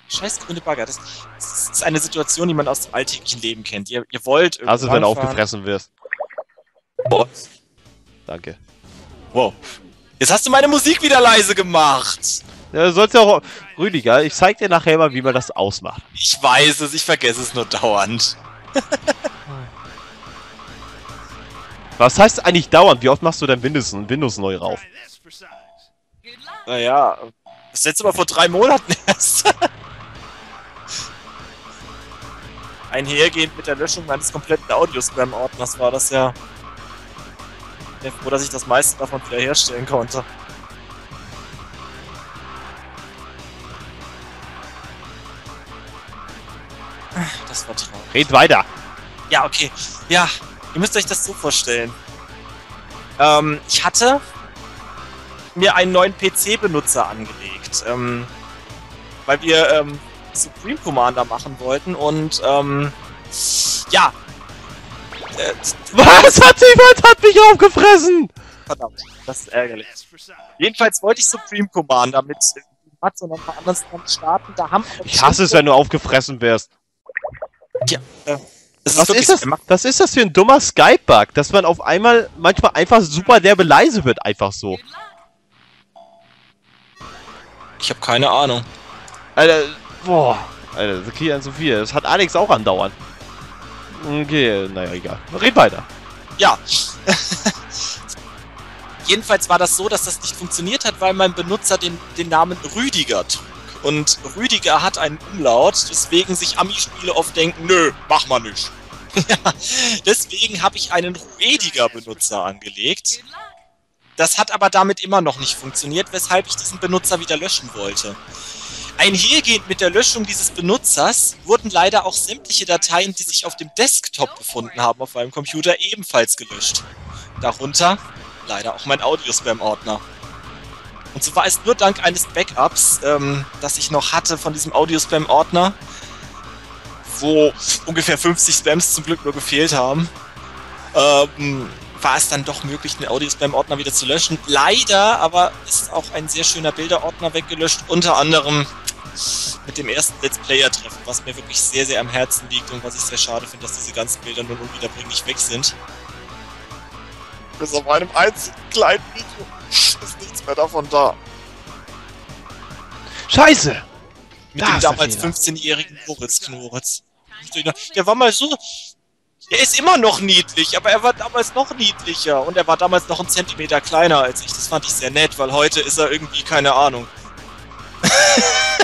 Speaker 1: Scheiß grüne Bagger, das, das ist eine Situation, die man aus dem alltäglichen Leben kennt. Ihr, ihr wollt
Speaker 2: irgendwo Also, wenn du aufgefressen wirst. Boah. Danke.
Speaker 1: Wow. Jetzt hast du meine Musik wieder leise gemacht.
Speaker 2: Ja, du sollst ja auch... Rüdiger, ich zeig dir nachher mal, wie man das ausmacht.
Speaker 1: Ich weiß es, ich vergesse es nur dauernd.
Speaker 2: Was heißt eigentlich dauernd? Wie oft machst du dein Windows, Windows neu rauf?
Speaker 1: Naja, das letzte Mal vor drei Monaten erst. Einhergehend mit der Löschung meines kompletten Audio-Spam-Ordners war das ja... Ich bin froh, dass ich das meiste davon wiederherstellen konnte. Das war traurig.
Speaker 2: Red weiter.
Speaker 1: Ja, okay. Ja, ihr müsst euch das so vorstellen. Ähm, ich hatte mir einen neuen PC-Benutzer angelegt. Ähm, weil wir ähm, Supreme Commander machen wollten und ähm, ja.
Speaker 2: Äh, Was hat jemand hat mich aufgefressen?
Speaker 1: Verdammt, das ist ärgerlich. Jedenfalls wollte ich Supreme Commander mit Mats und ein paar anderen starten. Da haben
Speaker 2: ich hasse es, wenn du aufgefressen wärst.
Speaker 1: Ja, äh,
Speaker 2: was, ist das, was ist das für ein dummer Skype-Bug, dass man auf einmal manchmal einfach super derbe leise wird, einfach so?
Speaker 1: Ich habe keine Ahnung.
Speaker 2: Alter, boah. Alter, Sophia an Sophia. Das hat Alex auch andauernd. Okay, naja, egal. Red weiter.
Speaker 1: Ja. Jedenfalls war das so, dass das nicht funktioniert hat, weil mein Benutzer den, den Namen Rüdiger trug. Und Rüdiger hat einen Umlaut, deswegen sich Ami-Spiele oft denken, nö, mach mal nicht. deswegen habe ich einen Rüdiger-Benutzer angelegt. Das hat aber damit immer noch nicht funktioniert, weshalb ich diesen Benutzer wieder löschen wollte. Einhergehend mit der Löschung dieses Benutzers wurden leider auch sämtliche Dateien, die sich auf dem Desktop befunden haben auf meinem Computer, ebenfalls gelöscht. Darunter leider auch mein Audio-Spam-Ordner. Und so war es nur dank eines Backups, ähm, das ich noch hatte von diesem Audio-Spam-Ordner, wo ungefähr 50 Spams zum Glück nur gefehlt haben, ähm, war es dann doch möglich, den Audio-Spam-Ordner wieder zu löschen. Leider aber ist auch ein sehr schöner Bilderordner weggelöscht, unter anderem mit dem ersten Let's Player-Treffen, was mir wirklich sehr, sehr am Herzen liegt und was ich sehr schade finde, dass diese ganzen Bilder nun unwiederbringlich weg sind. Bis auf einem einzigen kleinen Video ist nichts mehr davon da.
Speaker 2: Scheiße!
Speaker 1: Mit da dem damals 15-jährigen Moritz Knoritz. Der war mal so, der ist immer noch niedlich, aber er war damals noch niedlicher. Und er war damals noch einen Zentimeter kleiner als ich. Das fand ich sehr nett, weil heute ist er irgendwie, keine Ahnung.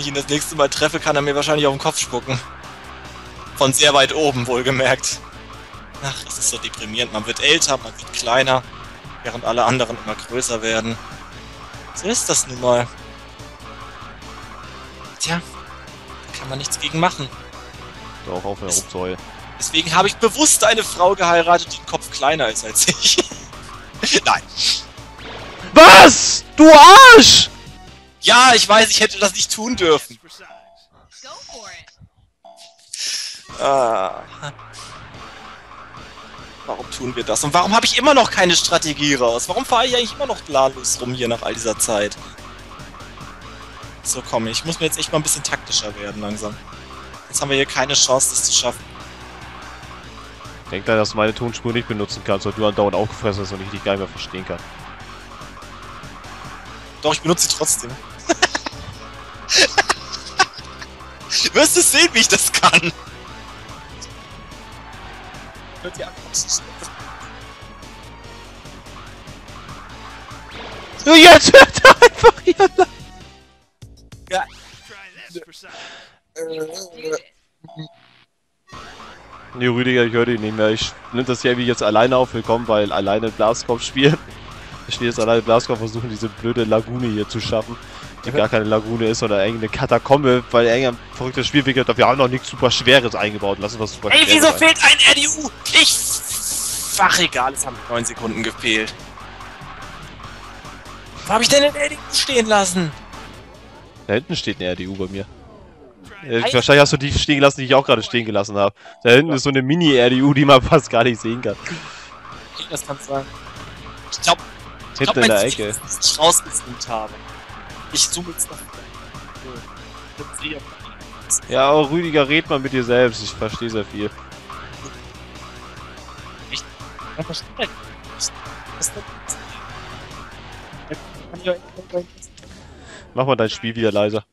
Speaker 1: Wenn ich ihn das nächste Mal treffe, kann er mir wahrscheinlich auf den Kopf spucken. Von sehr weit oben, wohlgemerkt. Ach, es ist so deprimierend. Man wird älter, man wird kleiner, während alle anderen immer größer werden. So ist das nun mal. Tja, kann man nichts gegen machen.
Speaker 2: Doch, auf Rupsäule.
Speaker 1: Deswegen habe ich bewusst eine Frau geheiratet, die ein Kopf kleiner ist als ich. Nein.
Speaker 2: Was? Du Arsch!
Speaker 1: Ja, ich weiß, ich hätte das nicht tun dürfen. Ah. Warum tun wir das? Und warum habe ich immer noch keine Strategie raus? Warum fahre ich eigentlich immer noch planlos rum hier nach all dieser Zeit? So, komm, ich muss mir jetzt echt mal ein bisschen taktischer werden langsam. Jetzt haben wir hier keine Chance, das zu schaffen.
Speaker 2: Denk da, dass du meine Tonspur nicht benutzen kannst, weil du andauernd aufgefressen hast und ich dich gar nicht mehr verstehen kann.
Speaker 1: Doch, ich benutze sie trotzdem. du wirst es sehen, wie ich das kann. Hört ihr
Speaker 2: So, jetzt hört er einfach hier lang.
Speaker 1: Ja.
Speaker 2: Nee, Rüdiger, ich höre dich nicht mehr. Ich nehme das hier wie jetzt alleine auf. Willkommen, weil alleine Blaskopf spielen. Ich stehe jetzt alleine Blaskopf versuchen, diese blöde Lagune hier zu schaffen. Die gar keine Lagune ist, sondern irgendeine Katakombe, weil er ein verrücktes Spiel entwickelt hat. Wir haben noch nichts super Schweres eingebaut. Lass uns was super
Speaker 1: Ey, wieso fehlt ein RDU? Ich. Ach, egal, es haben 9 Sekunden gefehlt. Wo habe ich denn den RDU stehen lassen?
Speaker 2: Da hinten steht eine RDU bei mir. Äh, wahrscheinlich hast du die stehen gelassen, die ich auch gerade stehen gelassen habe. Da hinten ja. ist so eine Mini-RDU, die man fast gar nicht sehen kann.
Speaker 1: Das kannst du sagen. Ich glaube,
Speaker 2: Hinter glaub, in der Ecke.
Speaker 1: ich rausgezoomt habe. Ich zoome jetzt noch.
Speaker 2: Ja, auch Rüdiger, red mal mit dir selbst. Ich verstehe sehr viel.
Speaker 1: Ich
Speaker 2: Mach mal dein Spiel wieder leiser.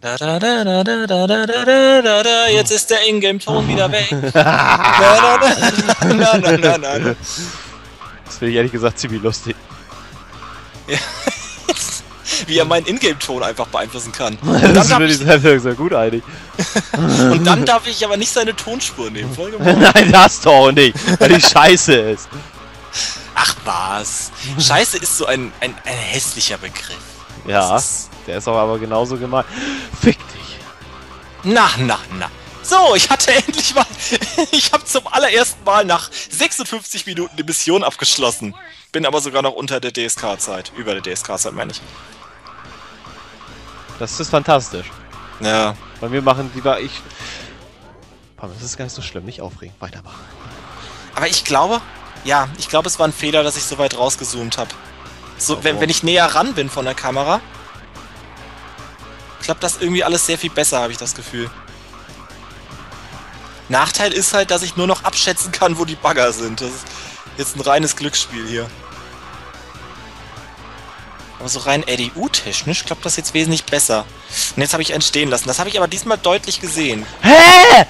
Speaker 1: Da, da, da, da, da, da, da, da, da, da, jetzt ist der Ingame-Ton wieder weg. da,
Speaker 2: da, da, da, da, da. Das finde ich ehrlich gesagt ziemlich lustig.
Speaker 1: Ja. Wie er meinen Ingame-Ton einfach beeinflussen kann.
Speaker 2: das finde ich sehr, sehr gut eigentlich.
Speaker 1: Und dann darf ich aber nicht seine Tonspur nehmen.
Speaker 2: Nein, das doch nicht, weil die scheiße ist.
Speaker 1: Ach was. Scheiße ist so ein, ein, ein hässlicher Begriff.
Speaker 2: Ja, ist der ist auch aber genauso gemeint. Fick dich.
Speaker 1: Na, na, na. So, ich hatte endlich mal. ich habe zum allerersten Mal nach 56 Minuten die Mission abgeschlossen. Bin aber sogar noch unter der DSK-Zeit. Über der DSK-Zeit, meine ich.
Speaker 2: Das ist fantastisch.
Speaker 1: Ja.
Speaker 2: Weil wir machen lieber ich. Das ist gar nicht so schlimm, nicht aufregen, weitermachen.
Speaker 1: Aber ich glaube, ja, ich glaube, es war ein Fehler, dass ich so weit rausgezoomt habe. So, wenn, wenn ich näher ran bin von der Kamera, klappt das irgendwie alles sehr viel besser, habe ich das Gefühl. Nachteil ist halt, dass ich nur noch abschätzen kann, wo die Bagger sind. Das ist jetzt ein reines Glücksspiel hier. Aber so rein RDU-technisch klappt das jetzt wesentlich besser. Und jetzt habe ich einen stehen lassen. Das habe ich aber diesmal deutlich gesehen.
Speaker 2: Hä?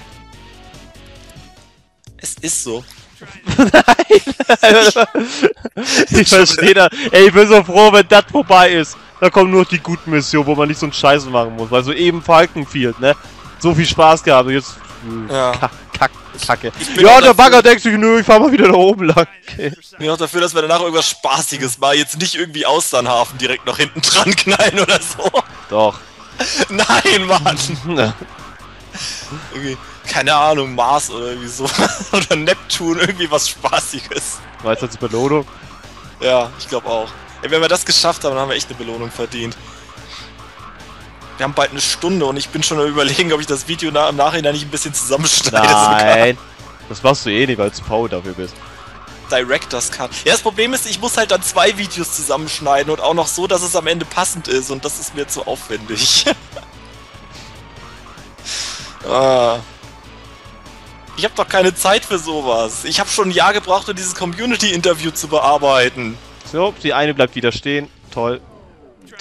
Speaker 1: Es ist so.
Speaker 2: Nein! ich verstehe das. Ey, ich bin so froh, wenn das vorbei ist. Da kommen nur die guten Missionen, wo man nicht so einen Scheiß machen muss. Weil so eben Falkenfield, ne? So viel Spaß gehabt und jetzt.
Speaker 1: Ja.
Speaker 2: Kack, Kacke. Ja, der Bagger denkt sich, nö, ich fahr mal wieder da oben lang.
Speaker 1: Okay. Ich bin auch dafür, dass wir danach irgendwas Spaßiges mal jetzt nicht irgendwie Austernhafen direkt noch hinten dran knallen oder so.
Speaker 2: Doch.
Speaker 1: Nein, Mann! okay keine Ahnung, Mars oder irgendwie so. oder Neptun, irgendwie was Spaßiges.
Speaker 2: Weißt du als Belohnung?
Speaker 1: Ja, ich glaube auch. Ey, wenn wir das geschafft haben, dann haben wir echt eine Belohnung verdient. Wir haben bald eine Stunde und ich bin schon überlegen, ob ich das Video na im Nachhinein nicht ein bisschen zusammenschneide.
Speaker 2: Nein, sogar. das machst du eh nicht, weil du faul dafür bist.
Speaker 1: Director's Cut. Ja, das Problem ist, ich muss halt dann zwei Videos zusammenschneiden und auch noch so, dass es am Ende passend ist und das ist mir zu aufwendig. ah. Ich habe doch keine Zeit für sowas. Ich habe schon ein Jahr gebraucht, um dieses Community-Interview zu bearbeiten.
Speaker 2: So, die eine bleibt wieder stehen. Toll.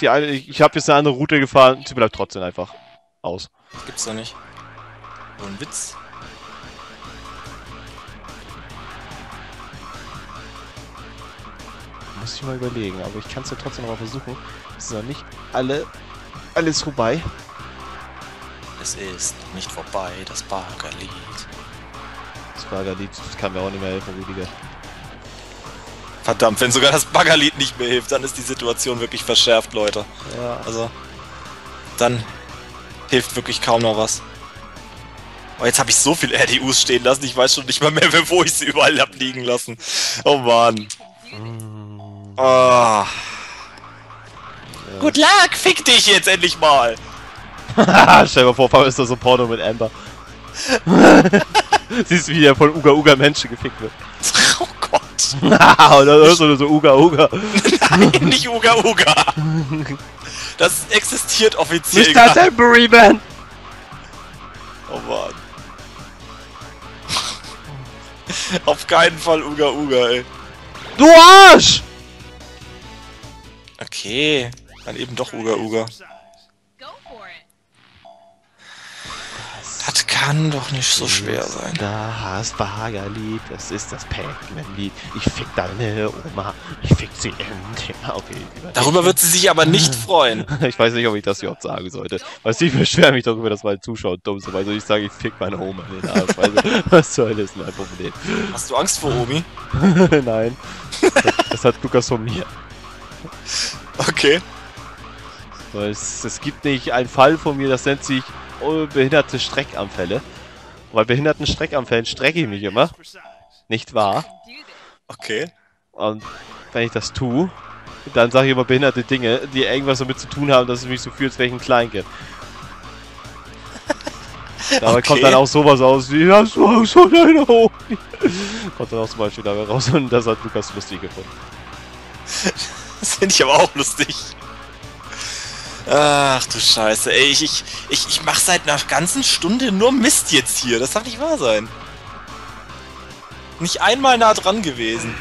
Speaker 2: Die eine, ich, ich habe jetzt eine andere Route gefahren. Sie bleibt trotzdem einfach aus.
Speaker 1: Das gibt's doch nicht. So ein Witz.
Speaker 2: Muss ich mal überlegen, aber ich kann es ja trotzdem noch mal versuchen. Es ist noch nicht alle alles vorbei.
Speaker 1: Es ist nicht vorbei, das Barkerlied.
Speaker 2: Das Baggerlied kann mir auch nicht mehr helfen, Rüdiger.
Speaker 1: Verdammt, wenn sogar das Baggerlied nicht mehr hilft, dann ist die Situation wirklich verschärft, Leute.
Speaker 2: Ja.
Speaker 1: Also, dann hilft wirklich kaum noch was. Oh, jetzt habe ich so viel RDUs stehen lassen, ich weiß schon nicht mal mehr, wo ich sie überall hab liegen lassen. Oh Mann. Mm. Oh. Ja. Good luck, fick dich jetzt endlich mal!
Speaker 2: Stell dir mal vor, ist da so Porno mit Amber. Siehst du, wie der von Uga Uga Menschen gefickt wird. Dann hörst du so Uga Uga.
Speaker 1: Nein, nicht Uga Uga. Das existiert offiziell.
Speaker 2: Mr. Temporary Man.
Speaker 1: Oh Mann. Auf keinen Fall Uga Uga, ey.
Speaker 2: Du Arsch!
Speaker 1: Okay, dann eben doch Uga Uga. Kann doch nicht so schwer sein.
Speaker 2: Das Baggerlied, das ist das Pac-Man-Lied. Ich fick deine Oma, ich fick sie endlich. Okay,
Speaker 1: darüber wird sie sich aber nicht freuen.
Speaker 2: ich weiß nicht, ob ich das überhaupt sagen sollte. Weil ich beschwere mich darüber, dass meine Zuschauer dumm sind, weil ich sage, ich fick meine Oma in den Arsch. Also, was soll das denn ein Problem?
Speaker 1: Hast du Angst vor Omi?
Speaker 2: Nein. Das hat Lukas von mir.
Speaker 1: Okay.
Speaker 2: Es, es gibt nicht einen Fall von mir, das nennt sich behinderte Streckanfälle. Bei behinderten Streckanfällen strecke ich mich immer. Nicht wahr?
Speaker 1: Okay.
Speaker 2: Und wenn ich das tue, dann sage ich immer behinderte Dinge, die irgendwas damit zu tun haben, dass es mich so fühlt, als wäre ich ein Kleinkind. Dabei okay. kommt dann auch sowas aus wie, hast du Angst vor deiner Honig? kommt dann auch zum Beispiel dabei raus und das hat Lukas lustig gefunden.
Speaker 1: das finde ich aber auch lustig. Ach du Scheiße, ey, ich, ich, ich, ich mach seit einer ganzen Stunde nur Mist jetzt hier. Das darf nicht wahr sein. Nicht einmal nah dran gewesen.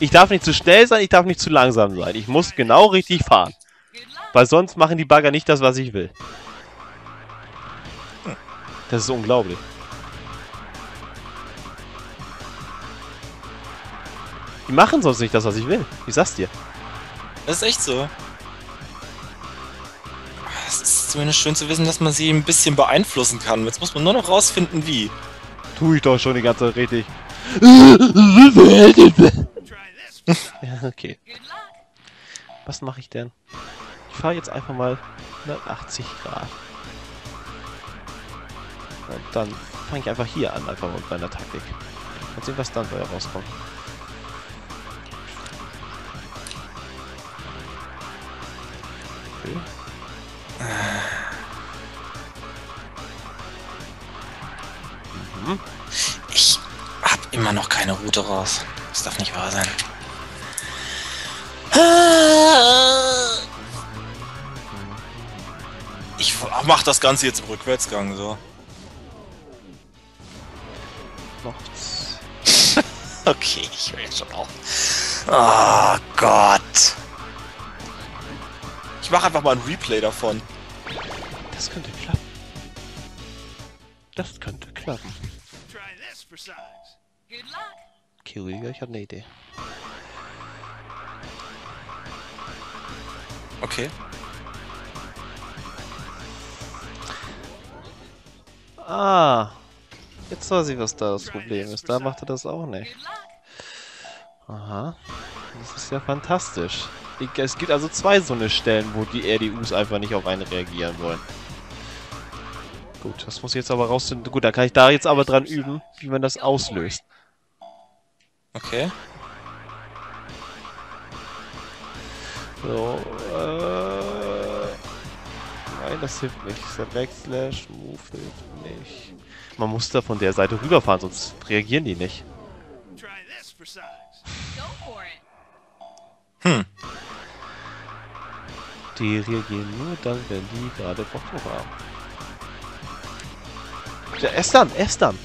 Speaker 2: Ich darf nicht zu schnell sein, ich darf nicht zu langsam sein. Ich muss genau richtig fahren. Weil sonst machen die Bagger nicht das, was ich will. Das ist unglaublich. Die machen sonst nicht das, was ich will. Ich sag's dir.
Speaker 1: Das ist echt so. Es ist zumindest schön zu wissen, dass man sie ein bisschen beeinflussen kann. Jetzt muss man nur noch rausfinden, wie.
Speaker 2: Tu ich doch schon die ganze Zeit richtig. ja, okay. Was mache ich denn? Ich fahre jetzt einfach mal 180 Grad. Und dann fange ich einfach hier an, einfach mit meiner Taktik. Mal sehen, was dann bei rauskommt. Okay.
Speaker 1: Mhm. Ich hab immer noch keine Route raus. Das darf nicht wahr sein. Ich mach das Ganze jetzt im Rückwärtsgang, so. okay, ich will jetzt schon auf. Oh Gott. Ich mach einfach mal ein Replay davon.
Speaker 2: Das könnte klappen. Das könnte klappen. Okay, Rüdiger, ich habe eine Idee.
Speaker 1: Okay.
Speaker 2: Ah. Jetzt weiß ich, was da das Problem ist. Da macht er das auch nicht. Aha. Das ist ja fantastisch. Es gibt also zwei so eine Stellen, wo die RDUs einfach nicht auf einen reagieren wollen. Gut, das muss ich jetzt aber rausfinden. Gut, dann kann ich da jetzt aber dran üben, wie man das auslöst.
Speaker 1: Okay.
Speaker 2: So, äh... Nein, das hilft nicht. Select Slash Move hilft nicht. Man muss da von der Seite rüberfahren, sonst reagieren die nicht.
Speaker 1: Hm.
Speaker 2: Die reagieren nur dann, wenn die gerade Bock drauf haben. Ja, erst dann, erst dann.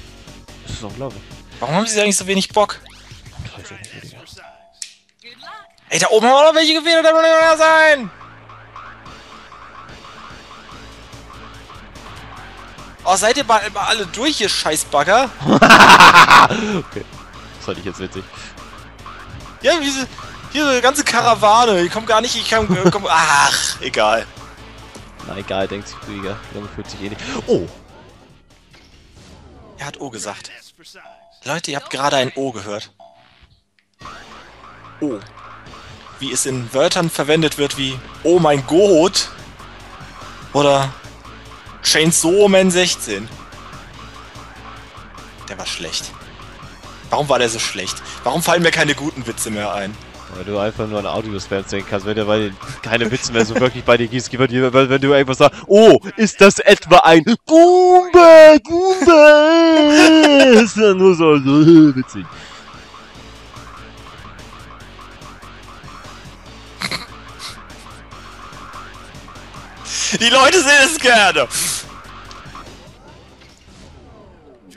Speaker 2: Das ist unglaublich.
Speaker 1: Warum haben sie eigentlich so wenig Bock? Ey, da oben haben wir noch welche gewählt, da muss mehr sein! Oh, seid ihr mal, mal alle durch, ihr Scheißbagger?
Speaker 2: okay. Das fand ich jetzt witzig.
Speaker 1: Ja, diese, hier so eine ganze Karawane. Ich komm gar nicht, ich kann, komm, ach, egal.
Speaker 2: Na egal, denkt sich Rüdiger. Junge fühlt sich eh nicht. Oh!
Speaker 1: Er hat O gesagt. Leute, ihr habt gerade ein O gehört. O. Wie es in Wörtern verwendet wird wie Oh mein Gott. Oder Chainsaw Man 16. Der war schlecht. Warum war der so schlecht? Warum fallen mir keine guten Witze mehr ein?
Speaker 2: Weil du einfach nur an Audios-Fans denken kannst, wenn du weil keine Witze mehr so wirklich bei dir gibst, wenn du irgendwas sagst, oh, ist das etwa ein Goomba, Goomba? ist ja nur so, so witzig.
Speaker 1: Die Leute sehen es gerne!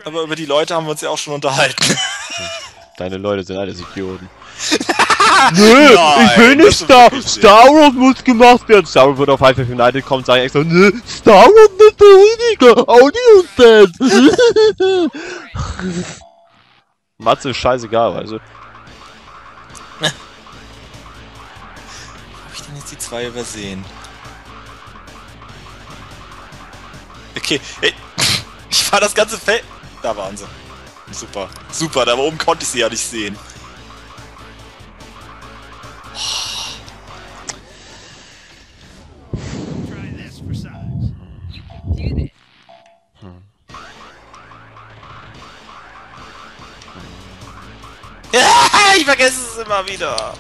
Speaker 1: Aber über die Leute haben wir uns ja auch schon unterhalten.
Speaker 2: Deine Leute sind alles Idioten. Nö, Nein, ich will nicht Star, Star Wars muss gemacht werden. Star Wars wird auf Half United kommen, sage ich extra, nö, Star Wars ist für weniger Audio-Fans. Matze ist scheißegal, also.
Speaker 1: Wo hab ich denn jetzt die zwei übersehen? Okay, ey, ich fahr das ganze Feld. Da waren sie. Super, super, da oben konnte ich sie ja nicht sehen. ich vergesse es immer wieder.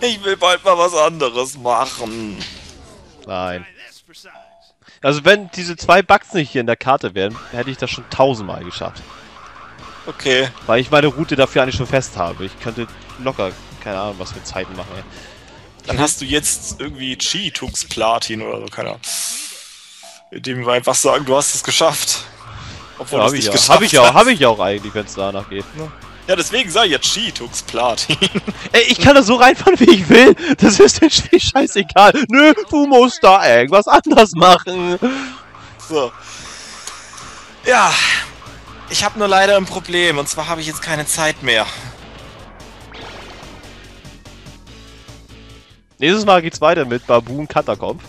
Speaker 1: Ich will bald mal was anderes machen.
Speaker 2: Nein. Also wenn diese zwei Bugs nicht hier in der Karte wären, hätte ich das schon tausendmal geschafft.
Speaker 1: Okay.
Speaker 2: Weil ich meine Route dafür eigentlich schon fest habe. Ich könnte locker, keine Ahnung, was für Zeiten machen. Ey.
Speaker 1: Dann hast du jetzt irgendwie Cheatux Platin oder so, keine Ahnung. Indem wir einfach sagen, du hast es geschafft.
Speaker 2: Obwohl ja, hab ich, ja. hab ich auch, hab ich auch eigentlich, wenn es danach geht.
Speaker 1: Ne? Ja, deswegen sag ich jetzt Cheatux Platin.
Speaker 2: Ey, ich kann da so reinfahren, wie ich will. Das ist dem Spiel scheißegal. Nö, du musst da irgendwas anders machen.
Speaker 1: So. Ja. Ich habe nur leider ein Problem. Und zwar habe ich jetzt keine Zeit mehr.
Speaker 2: Nächstes Mal geht's weiter mit Baboon Katakomb.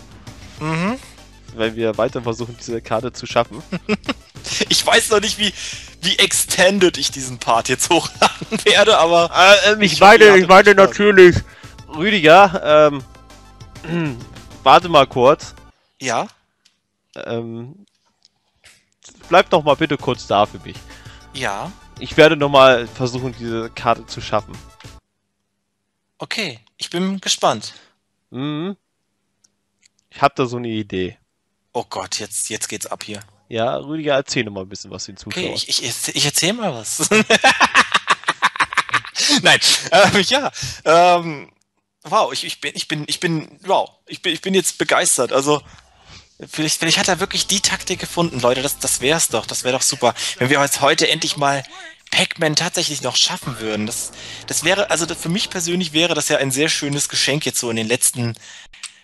Speaker 1: Mhm.
Speaker 2: Wenn wir weiter versuchen, diese Karte zu schaffen.
Speaker 1: ich weiß noch nicht, wie, wie extended ich diesen Part jetzt hochladen werde, aber.
Speaker 2: Äh, ähm, ich, ich, meine, ich meine natürlich. Rüdiger, ähm. warte mal kurz.
Speaker 1: Ja?
Speaker 2: Ähm. Bleib doch mal bitte kurz da für mich.
Speaker 1: Ja.
Speaker 2: Ich werde nochmal versuchen, diese Karte zu schaffen.
Speaker 1: Okay, ich bin gespannt.
Speaker 2: Mhm. Ich hab da so eine Idee.
Speaker 1: Oh Gott, jetzt, jetzt geht's ab hier.
Speaker 2: Ja, Rüdiger, erzähl mal ein bisschen was den Zuschauern.
Speaker 1: Okay, ich, ich, ich erzähl mal was. Nein, ähm, ja, ähm, wow, ich, ich bin, ich bin, ich bin, wow, ich bin, ich bin jetzt begeistert. Also, vielleicht, vielleicht hat er wirklich die Taktik gefunden, Leute. Das, das wär's doch, das wäre doch super, wenn wir jetzt heute endlich mal Pac-Man tatsächlich noch schaffen würden. Das, das wäre, also für mich persönlich wäre das ja ein sehr schönes Geschenk jetzt so in den letzten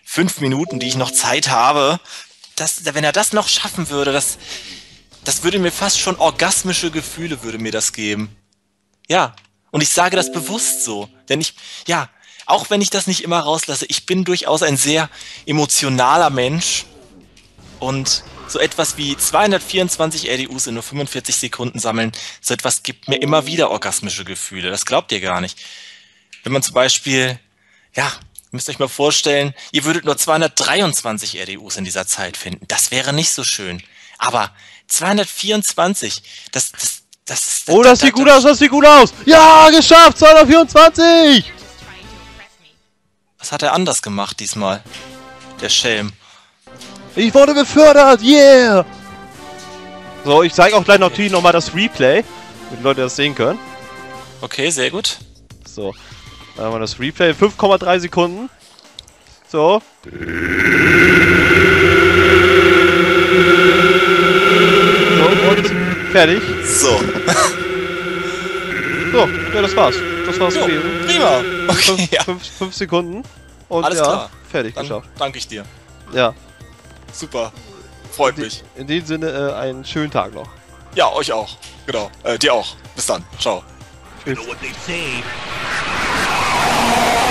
Speaker 1: fünf Minuten, die ich noch Zeit habe, das, wenn er das noch schaffen würde, das, das würde mir fast schon orgasmische Gefühle würde mir das geben. Ja. Und ich sage das bewusst so. Denn ich, ja, auch wenn ich das nicht immer rauslasse, ich bin durchaus ein sehr emotionaler Mensch. Und so etwas wie 224 RDUs in nur 45 Sekunden sammeln, so etwas gibt mir immer wieder orgasmische Gefühle. Das glaubt ihr gar nicht. Wenn man zum Beispiel, ja, müsst euch mal vorstellen, ihr würdet nur 223 RDUs in dieser Zeit finden. Das wäre nicht so schön. Aber 224, das, das, das,
Speaker 2: Oh, das, das sieht gut aus, das sieht gut aus! Ja, geschafft! 224!
Speaker 1: Was hat er anders gemacht diesmal? Der Schelm.
Speaker 2: Ich wurde befördert, yeah! So, ich zeige auch gleich natürlich nochmal das Replay, damit die Leute das sehen können.
Speaker 1: Okay, sehr gut.
Speaker 2: So, dann haben wir das Replay. 5,3 Sekunden. So. So, und fertig.
Speaker 1: So.
Speaker 2: So, ja, das war's. Das war's
Speaker 1: jo, gewesen. Prima. Okay,
Speaker 2: 5 ja. Sekunden. Und
Speaker 1: Alles
Speaker 2: ja,
Speaker 1: klar.
Speaker 2: fertig
Speaker 1: Dann
Speaker 2: geschafft.
Speaker 1: Danke ich dir.
Speaker 2: Ja.
Speaker 1: Super. Freut
Speaker 2: in
Speaker 1: mich.
Speaker 2: In dem Sinne, äh, einen schönen Tag noch.
Speaker 1: Ja, euch auch. Genau. Äh, dir auch. Bis dann. Ciao.
Speaker 2: Tschüss.
Speaker 3: Oh!